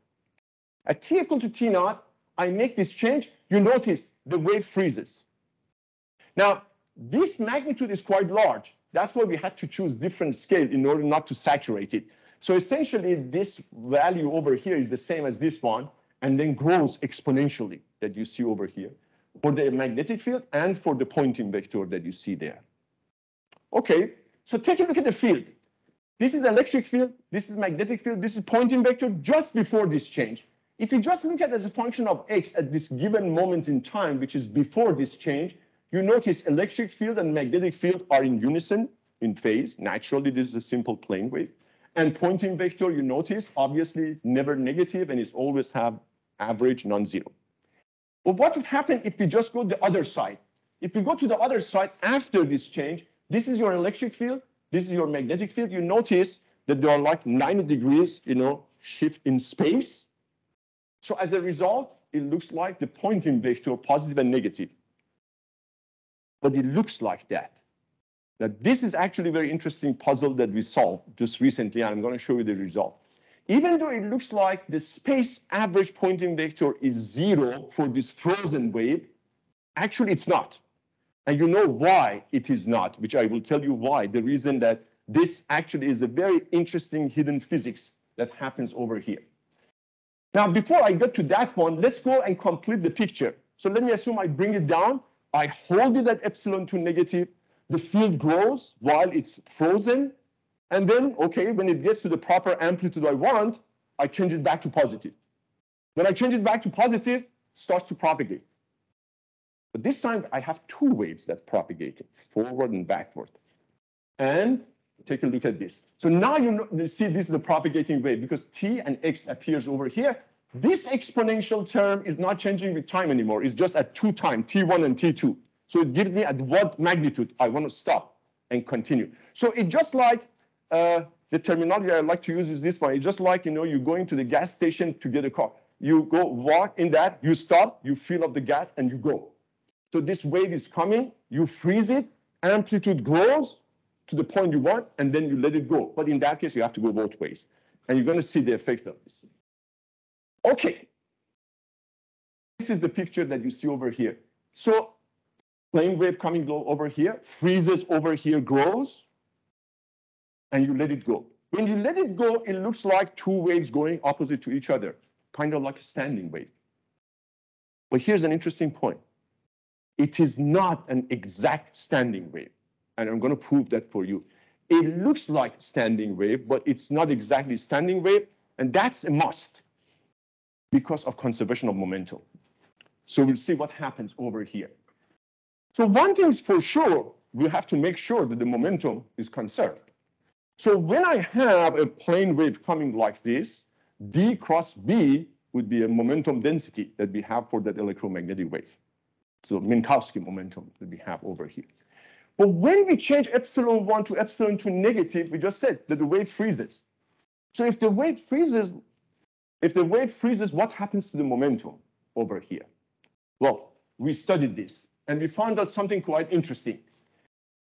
At t equal to t naught, I make this change, you notice the wave freezes. Now, this magnitude is quite large. That's why we had to choose different scale in order not to saturate it. So essentially, this value over here is the same as this one, and then grows exponentially that you see over here for the magnetic field and for the Poynting vector that you see there. Okay, so take a look at the field. This is electric field, this is magnetic field, this is Poynting vector just before this change. If you just look at it as a function of x at this given moment in time, which is before this change, you notice electric field and magnetic field are in unison, in phase. Naturally, this is a simple plane wave. And Poynting vector, you notice, obviously never negative and it's always have average non-zero. But what would happen if we just go the other side? If we go to the other side after this change, this is your electric field, this is your magnetic field. You notice that there are like 90 degrees, you know, shift in space. So as a result, it looks like the Poynting vector, positive and negative but it looks like that. Now, this is actually a very interesting puzzle that we solved just recently, and I'm going to show you the result. Even though it looks like the space average Poynting vector is zero for this frozen wave, actually it's not. And you know why it is not, which I will tell you why. The reason that this actually is a very interesting hidden physics that happens over here. Now, before I get to that one, let's go and complete the picture. So let me assume I bring it down I hold it at epsilon to negative, the field grows while it's frozen, and then, okay, when it gets to the proper amplitude I want, I change it back to positive. When I change it back to positive, starts to propagate. But this time I have two waves that propagate forward and backward. And take a look at this. So now you, know, you see this is a propagating wave because t and x appears over here. This exponential term is not changing with time anymore. It's just at two time, t1 and t2. So it gives me at what magnitude I want to stop and continue. So it's just like uh, the terminology I like to use is this one. It's just like, you know, you're going to the gas station to get a car. You go walk in that, you stop, you fill up the gas, and you go. So this wave is coming, you freeze it, amplitude grows to the point you want, and then you let it go. But in that case, you have to go both ways. And you're going to see the effect of this. Okay. This is the picture that you see over here. So plane wave coming over here, freezes over here, grows, and you let it go. When you let it go, it looks like two waves going opposite to each other, kind of like a standing wave. But here's an interesting point. It is not an exact standing wave, and I'm going to prove that for you. It looks like standing wave, but it's not exactly standing wave, and that's a must because of conservation of momentum. So we'll see what happens over here. So one thing is for sure, we have to make sure that the momentum is conserved. So when I have a plane wave coming like this, D cross B would be a momentum density that we have for that electromagnetic wave. So Minkowski momentum that we have over here. But when we change epsilon 1 to epsilon 2 negative, we just said that the wave freezes. So if the wave freezes, if the wave freezes, what happens to the momentum over here? Well, we studied this and we found out something quite interesting.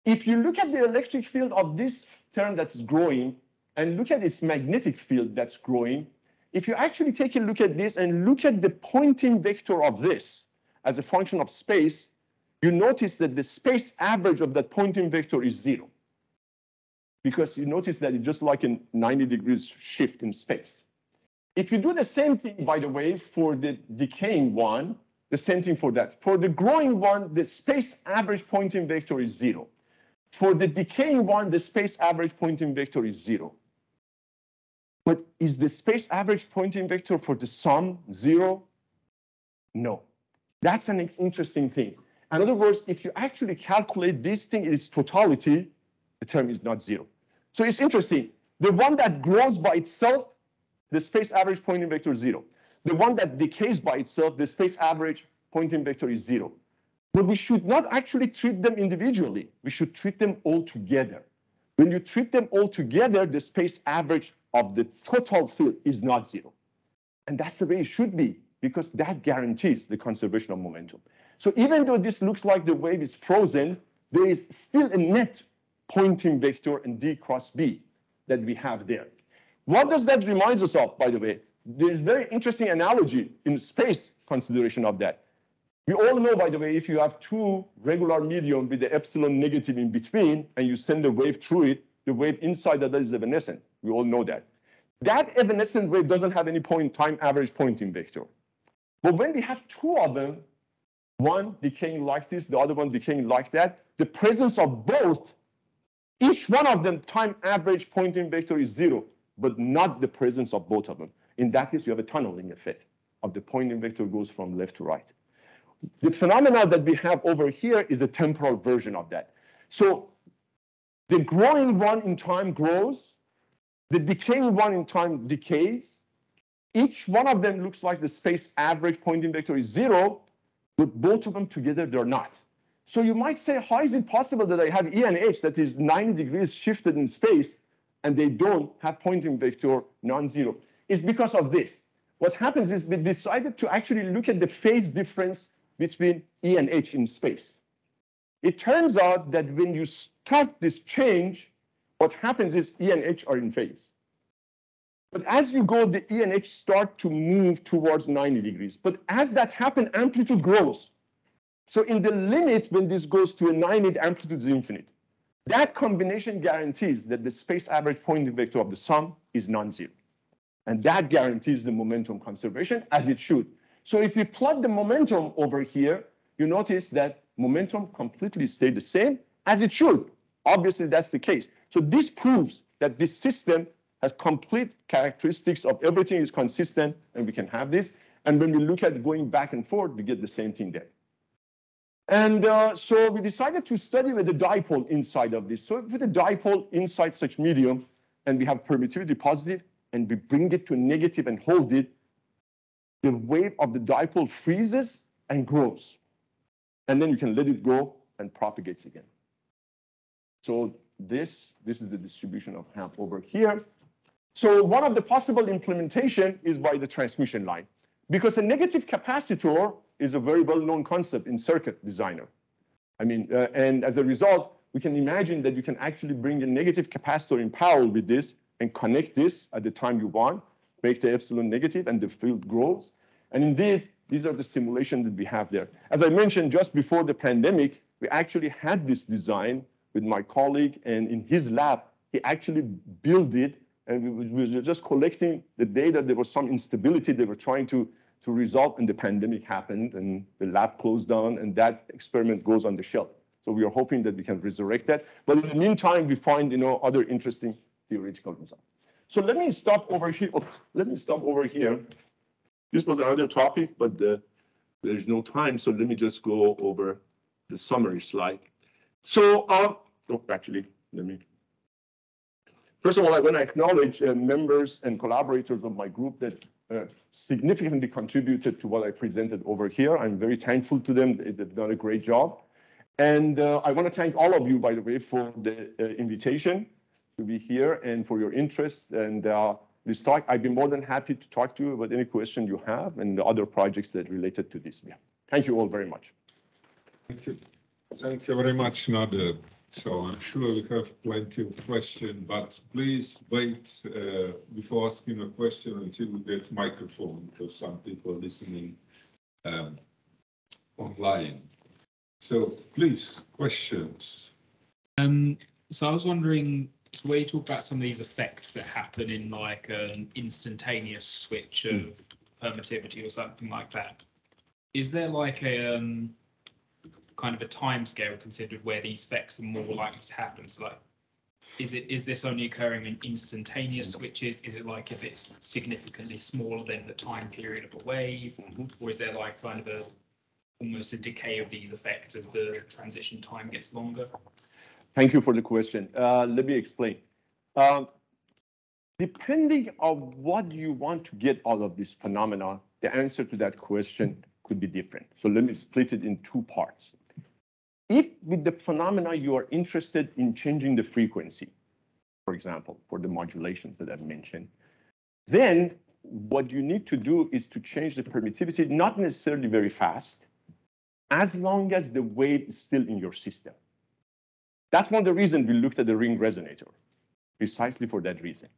If you look at the electric field of this term that's growing and look at its magnetic field that's growing, if you actually take a look at this and look at the Poynting vector of this as a function of space, you notice that the space average of that Poynting vector is zero. Because you notice that it's just like a 90 degrees shift in space. If you do the same thing, by the way, for the decaying one, the same thing for that. For the growing one, the space average Poynting vector is zero. For the decaying one, the space average Poynting vector is zero. But is the space average Poynting vector for the sum zero? No. That's an interesting thing. In other words, if you actually calculate this thing in its totality, the term is not zero. So it's interesting. The one that grows by itself, the space average Poynting vector is zero. The one that decays by itself, the space average Poynting vector is zero. But we should not actually treat them individually. We should treat them all together. When you treat them all together, the space average of the total field is not zero. And that's the way it should be, because that guarantees the conservation of momentum. So even though this looks like the wave is frozen, there is still a net Poynting vector in D cross B that we have there. What does that remind us of, by the way? There's very interesting analogy in space consideration of that. We all know, by the way, if you have two regular medium with the epsilon negative in between and you send the wave through it, the wave inside that is evanescent. We all know that. That evanescent wave doesn't have any point time average Poynting vector. But when we have two of them, one decaying like this, the other one decaying like that, the presence of both, each one of them time average Poynting vector is zero, but not the presence of both of them. In that case, you have a tunneling effect of the Poynting vector goes from left to right. The phenomena that we have over here is a temporal version of that. So the growing one in time grows, the decaying one in time decays. Each one of them looks like the space average Poynting vector is zero, but both of them together, they're not. So you might say, how is it possible that I have E and H that is 90 degrees shifted in space and they don't have Poynting vector non-zero? It's because of this. What happens is we decided to actually look at the phase difference between E and H in space. It turns out that when you start this change, what happens is E and H are in phase. But as you go, the E and H start to move towards 90 degrees. But as that happens, amplitude grows. So in the limit, when this goes to a 90, amplitude is infinite. That combination guarantees that the space average Poynting vector of the sum is non-zero. And that guarantees the momentum conservation as it should. So if we plot the momentum over here, you notice that momentum completely stayed the same as it should. Obviously, that's the case. So this proves that this system has complete characteristics of everything is consistent and we can have this. And when we look at going back and forth, we get the same thing there. And uh, so we decided to study with the dipole inside of this. So with the dipole inside such medium, and we have permittivity positive, and we bring it to negative and hold it, the wave of the dipole freezes and grows. And then you can let it go and propagates again. So this, this is the distribution of HAMP over here. So one of the possible implementation is by the transmission line, because a negative capacitor is a very well-known concept in circuit designer. I mean, uh, and as a result, we can imagine that you can actually bring a negative capacitor in parallel with this and connect this at the time you want, make the epsilon negative and the field grows. And indeed, these are the simulations that we have there. As I mentioned just before the pandemic, we actually had this design with my colleague and in his lab, he actually built it and we were just collecting the data. There was some instability they were trying to, to resolve and the pandemic happened and the lab closed down and that experiment goes on the shelf. So we are hoping that we can resurrect that. But in the meantime, we find you know other interesting theoretical results. So let me stop over here. Oh, let me stop over here. This was another topic, but the, there's no time. So let me just go over the summary slide. So, uh, oh, actually, let me. First of all, I want to acknowledge uh, members and collaborators of my group that uh, significantly contributed to what I presented over here. I'm very thankful to them. They've done a great job. And uh, I want to thank all of you, by the way, for the uh, invitation to be here and for your interest. And uh, this talk, I'd be more than happy to talk to you about any question you have and the other projects that related to this. Yeah. Thank you all very much. Thank you. Thank you very much, Nader. So I'm sure we have plenty of questions, but please wait uh, before asking a question until we get microphone because some people are listening um, online. So please, questions. Um, so I was wondering, so where you talk about some of these effects that happen in like an instantaneous switch of mm. permittivity or something like that, is there like a um, kind of a time scale considered where these effects are more likely to happen? So like, is it is this only occurring in instantaneous switches? Is it like if it's significantly smaller than the time period of a wave, mm-hmm. or is there like kind of a almost a decay of these effects as the transition time gets longer? Thank you for the question. Uh, let me explain. Uh, depending on what you want to get out of this phenomena, the answer to that question could be different. So let me split it in two parts. If with the phenomena you are interested in changing the frequency, for example, for the modulations that I've mentioned, then what you need to do is to change the permittivity, not necessarily very fast, as long as the wave is still in your system. That's one of the reasons we looked at the ring resonator, precisely for that reason.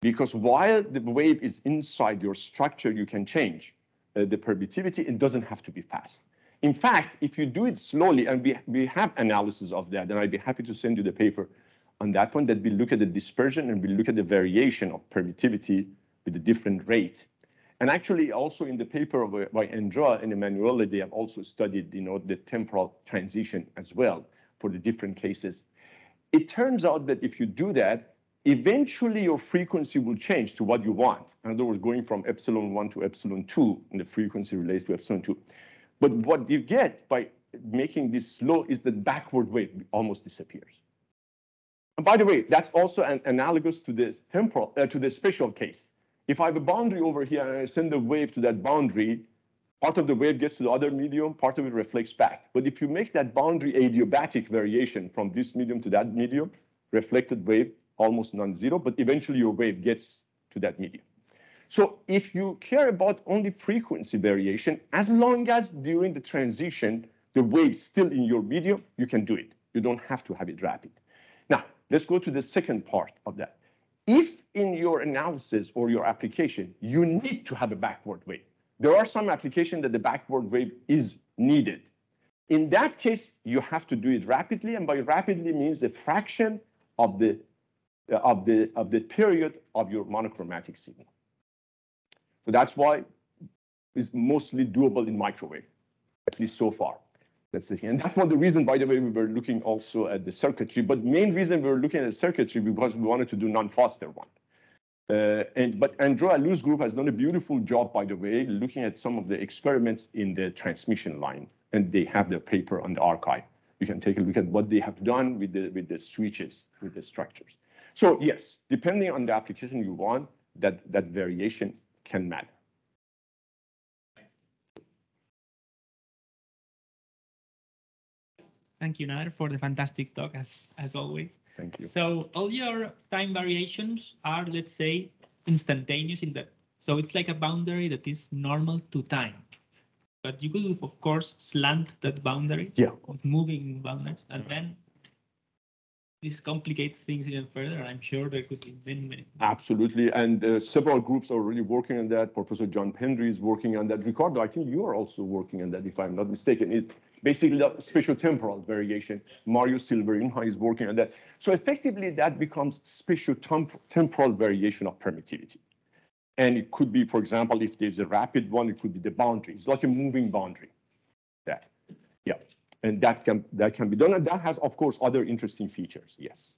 Because while the wave is inside your structure, you can change uh, the permittivity. It doesn't have to be fast. In fact, if you do it slowly, and we, we have analysis of that, and I'd be happy to send you the paper on that one, that we look at the dispersion and we look at the variation of permittivity with a different rate. And actually, also in the paper uh, by Andrea and Emanuele, they have also studied, you know, the temporal transition as well for the different cases. It turns out that if you do that, eventually your frequency will change to what you want. In other words, going from epsilon 1 to epsilon 2, and the frequency relates to epsilon 2. But what you get by making this slow is that backward wave almost disappears. And by the way, that's also an analogous to the temporal, uh, to the spatial case. If I have a boundary over here and I send the wave to that boundary, part of the wave gets to the other medium, part of it reflects back. But if you make that boundary adiabatic variation from this medium to that medium, reflected wave almost non-zero, but eventually your wave gets to that medium. So if you care about only frequency variation, as long as during the transition, the wave is still in your medium, you can do it. You don't have to have it rapid. Now, let's go to the second part of that. If in your analysis or your application, you need to have a backward wave. There are some applications that the backward wave is needed. In that case, you have to do it rapidly, and by rapidly means the fraction of the uh, of the of the period of your monochromatic signal. So that's why it's mostly doable in microwave, at least so far. That's the thing. And that's one of the reasons, by the way, we were looking also at the circuitry. But main reason we were looking at circuitry because we wanted to do non-Foster one. Uh, and but Andrea Alù's group has done a beautiful job, by the way, looking at some of the experiments in the transmission line and they have their paper on the arXiv. You can take a look at what they have done with the with the switches, with the structures. So yes, depending on the application you want, that that variation can matter. Thank you, Nader, for the fantastic talk as as always. Thank you. So all your time variations are, let's say, instantaneous in that. So it's like a boundary that is normal to time. But you could, of course, slant that boundary Yeah. with moving boundaries, and then this complicates things even further. I'm sure there could be many, many. Absolutely, and uh, several groups are already working on that. Professor John Pendry is working on that. Ricardo, I think you are also working on that, if I'm not mistaken. It basically the spatial temporal variation. Mario Silveirinha is working on that. So effectively, that becomes spatial temp- temporal variation of permittivity. And it could be, for example, if there's a rapid one, it could be the boundary. It's like a moving boundary. That, yeah, and that can that can be done, and that has, of course, other interesting features. Yes.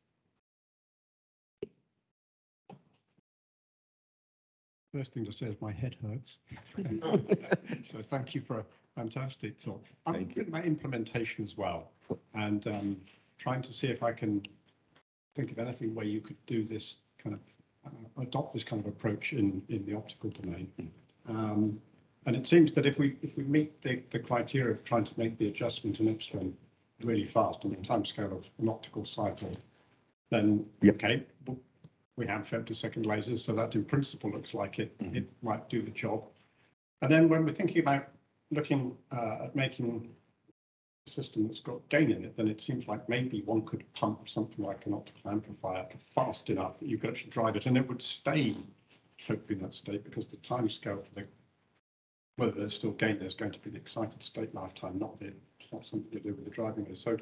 First thing to say is my head hurts. So thank you for a fantastic talk. I'm Thank you. about implementation as well and um, trying to see if I can think of anything where you could do this kind of, uh, adopt this kind of approach in, in the optical domain. Um, And it seems that if we, if we meet the, the criteria of trying to make the adjustment in epsilon really fast on the timescale of an optical cycle, then, Yep. okay, we have femtosecond lasers, so that in principle looks like it, Mhm. it might do the job. And then when we're thinking about looking uh, at making a system that's got gain in it, then it seems like maybe one could pump something like an optical amplifier fast enough that you could actually drive it and it would stay hopefully in that state because the time scale for the whether there's still gain, there's going to be the excited state lifetime, not the, not something to do with the driving. of. So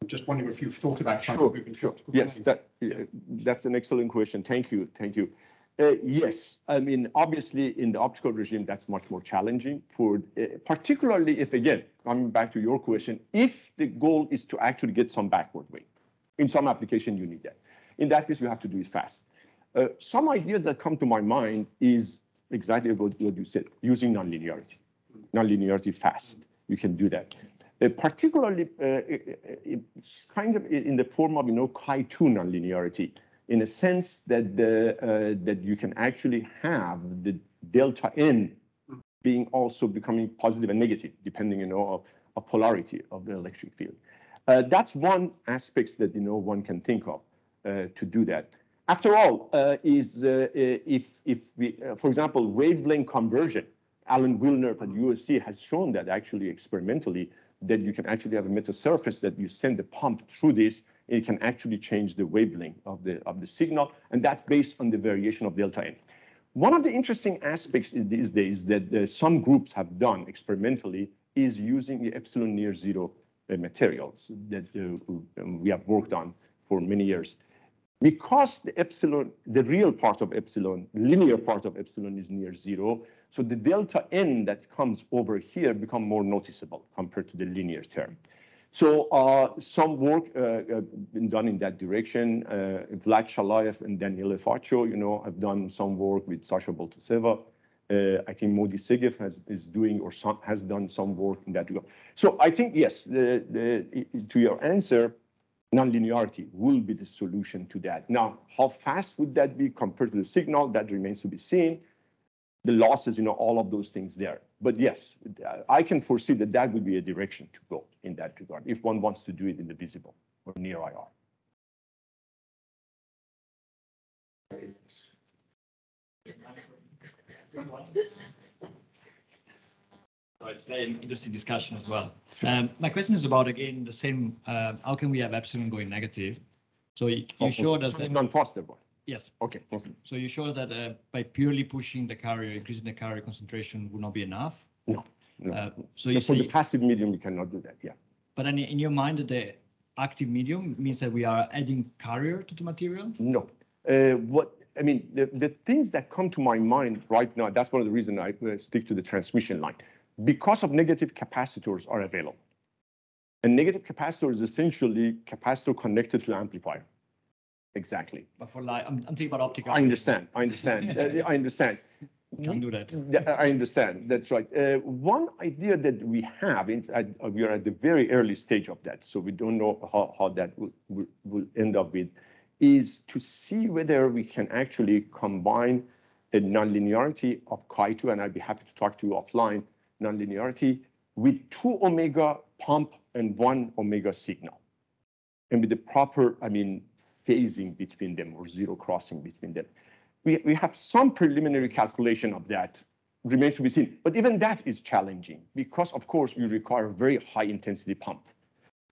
I'm just wondering if you've thought about trying to Sure, move into sure. optical Yes, that, uh, that's an excellent question. Thank you, thank you. Uh, Yes, I mean, obviously, in the optical regime, that's much more challenging for, uh, particularly if, again, coming back to your question, if the goal is to actually get some backward way. In some application, you need that. In that case, you have to do it fast. Uh, Some ideas that come to my mind is exactly what what you said, using nonlinearity. Nonlinearity fast, you can do that. Uh, particularly, uh, uh, it's kind of in the form of, you know, Chi-2 nonlinearity, in a sense that the, uh, that you can actually have the delta n being also becoming positive and negative, depending, you know, of, of polarity of the electric field. Uh, that's one aspect that, you know, one can think of uh, to do that. After all, uh, is uh, uh, if, if we, uh, for example, wavelength conversion, Alan Willner at USC has shown that actually experimentally, that you can actually have a metal surface that you send the pump through this, it can actually change the wavelength of the, of the signal, and that's based on the variation of delta n. One of the interesting aspects these days that uh, some groups have done experimentally is using the epsilon near zero materials that we have worked on for many years. Because the epsilon, the real part of epsilon, linear part of epsilon is near zero, so the delta n that comes over here become more noticeable compared to the linear term. So uh, some work uh, uh, been done in that direction. Uh, Vlad Shalaev and Daniel Faccio, you know, have done some work with Sasha Boltasseva. Uh, I think Moti Segev has is doing or some, has done some work in that regard. So I think yes, the, the, to your answer, nonlinearity will be the solution to that. Now, how fast would that be compared to the signal? That remains to be seen. The losses, you know, all of those things there. But yes, I can foresee that that would be a direction to go in that regard if one wants to do it in the visible or near IR. It's very interesting discussion as well. Um, my question is about, again, the same, uh, how can we have epsilon going negative? So you you showed us that, Non-Foster one. yes, Okay. okay. so you showed that uh, by purely pushing the carrier, increasing the carrier concentration would not be enough. No, no. Uh, So you for the passive medium, we cannot do that. Yeah. but in, in your mind, the active medium means that we are adding carrier to the material? No. Uh, what I mean, the, the things that come to my mind right now, that's one of the reasons I uh, stick to the transmission line. Because of negative capacitors are available. A negative capacitor is essentially capacitor connected to amplifier. Exactly. But for like, I'm, I'm thinking about optical. I understand. I understand. uh, I understand. can do that. I understand. That's right. Uh, one idea that we have, in, uh, we are at the very early stage of that, so we don't know how, how that will, will, will end up with, is to see whether we can actually combine the nonlinearity of Chi2, and I'd be happy to talk to you offline, nonlinearity with two omega pump and one omega signal. And with the proper, I mean, phasing between them or zero crossing between them we, we have some preliminary calculation of that remains to be seen. But even that is challenging because, of course, you require a very high intensity pump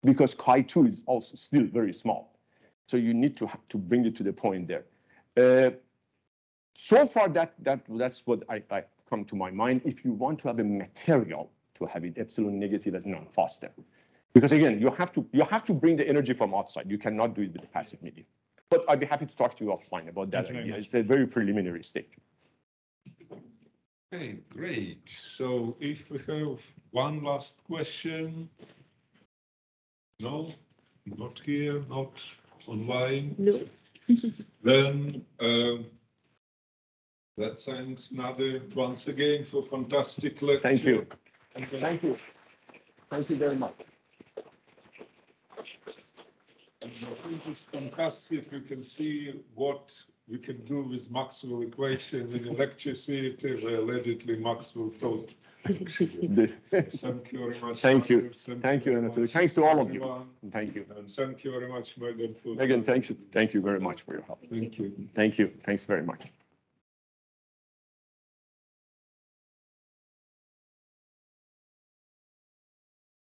because Chi2 is also still very small. So you need to have to bring it to the point there. Uh, so far, that that that's what I, I come to my mind. If you want to have a material to have it epsilon negative as non-Foster, because again, you have to you have to bring the energy from outside. You cannot do it with the passive medium. But I'd be happy to talk to you offline about that Thank you very idea. It's a very preliminary stage. Okay, great. So if we have one last question. No, not here, not online. No. Then, um, let's thank Nader once again for fantastic lecture. Thank you. And, Thank you. Thank you very much. And I think it's fantastic. You can see what we can do with Maxwell equation in a lecture theater where allegedly Maxwell taught. Thank you very much. Thank you. Nader. Thank you, very Anatoly. much, Thanks to all of you. everyone. Thank you. And thank you very much, Megan. for- Megan, thanks, thank you very much for your help. Thank you. Thank you. Thanks very much.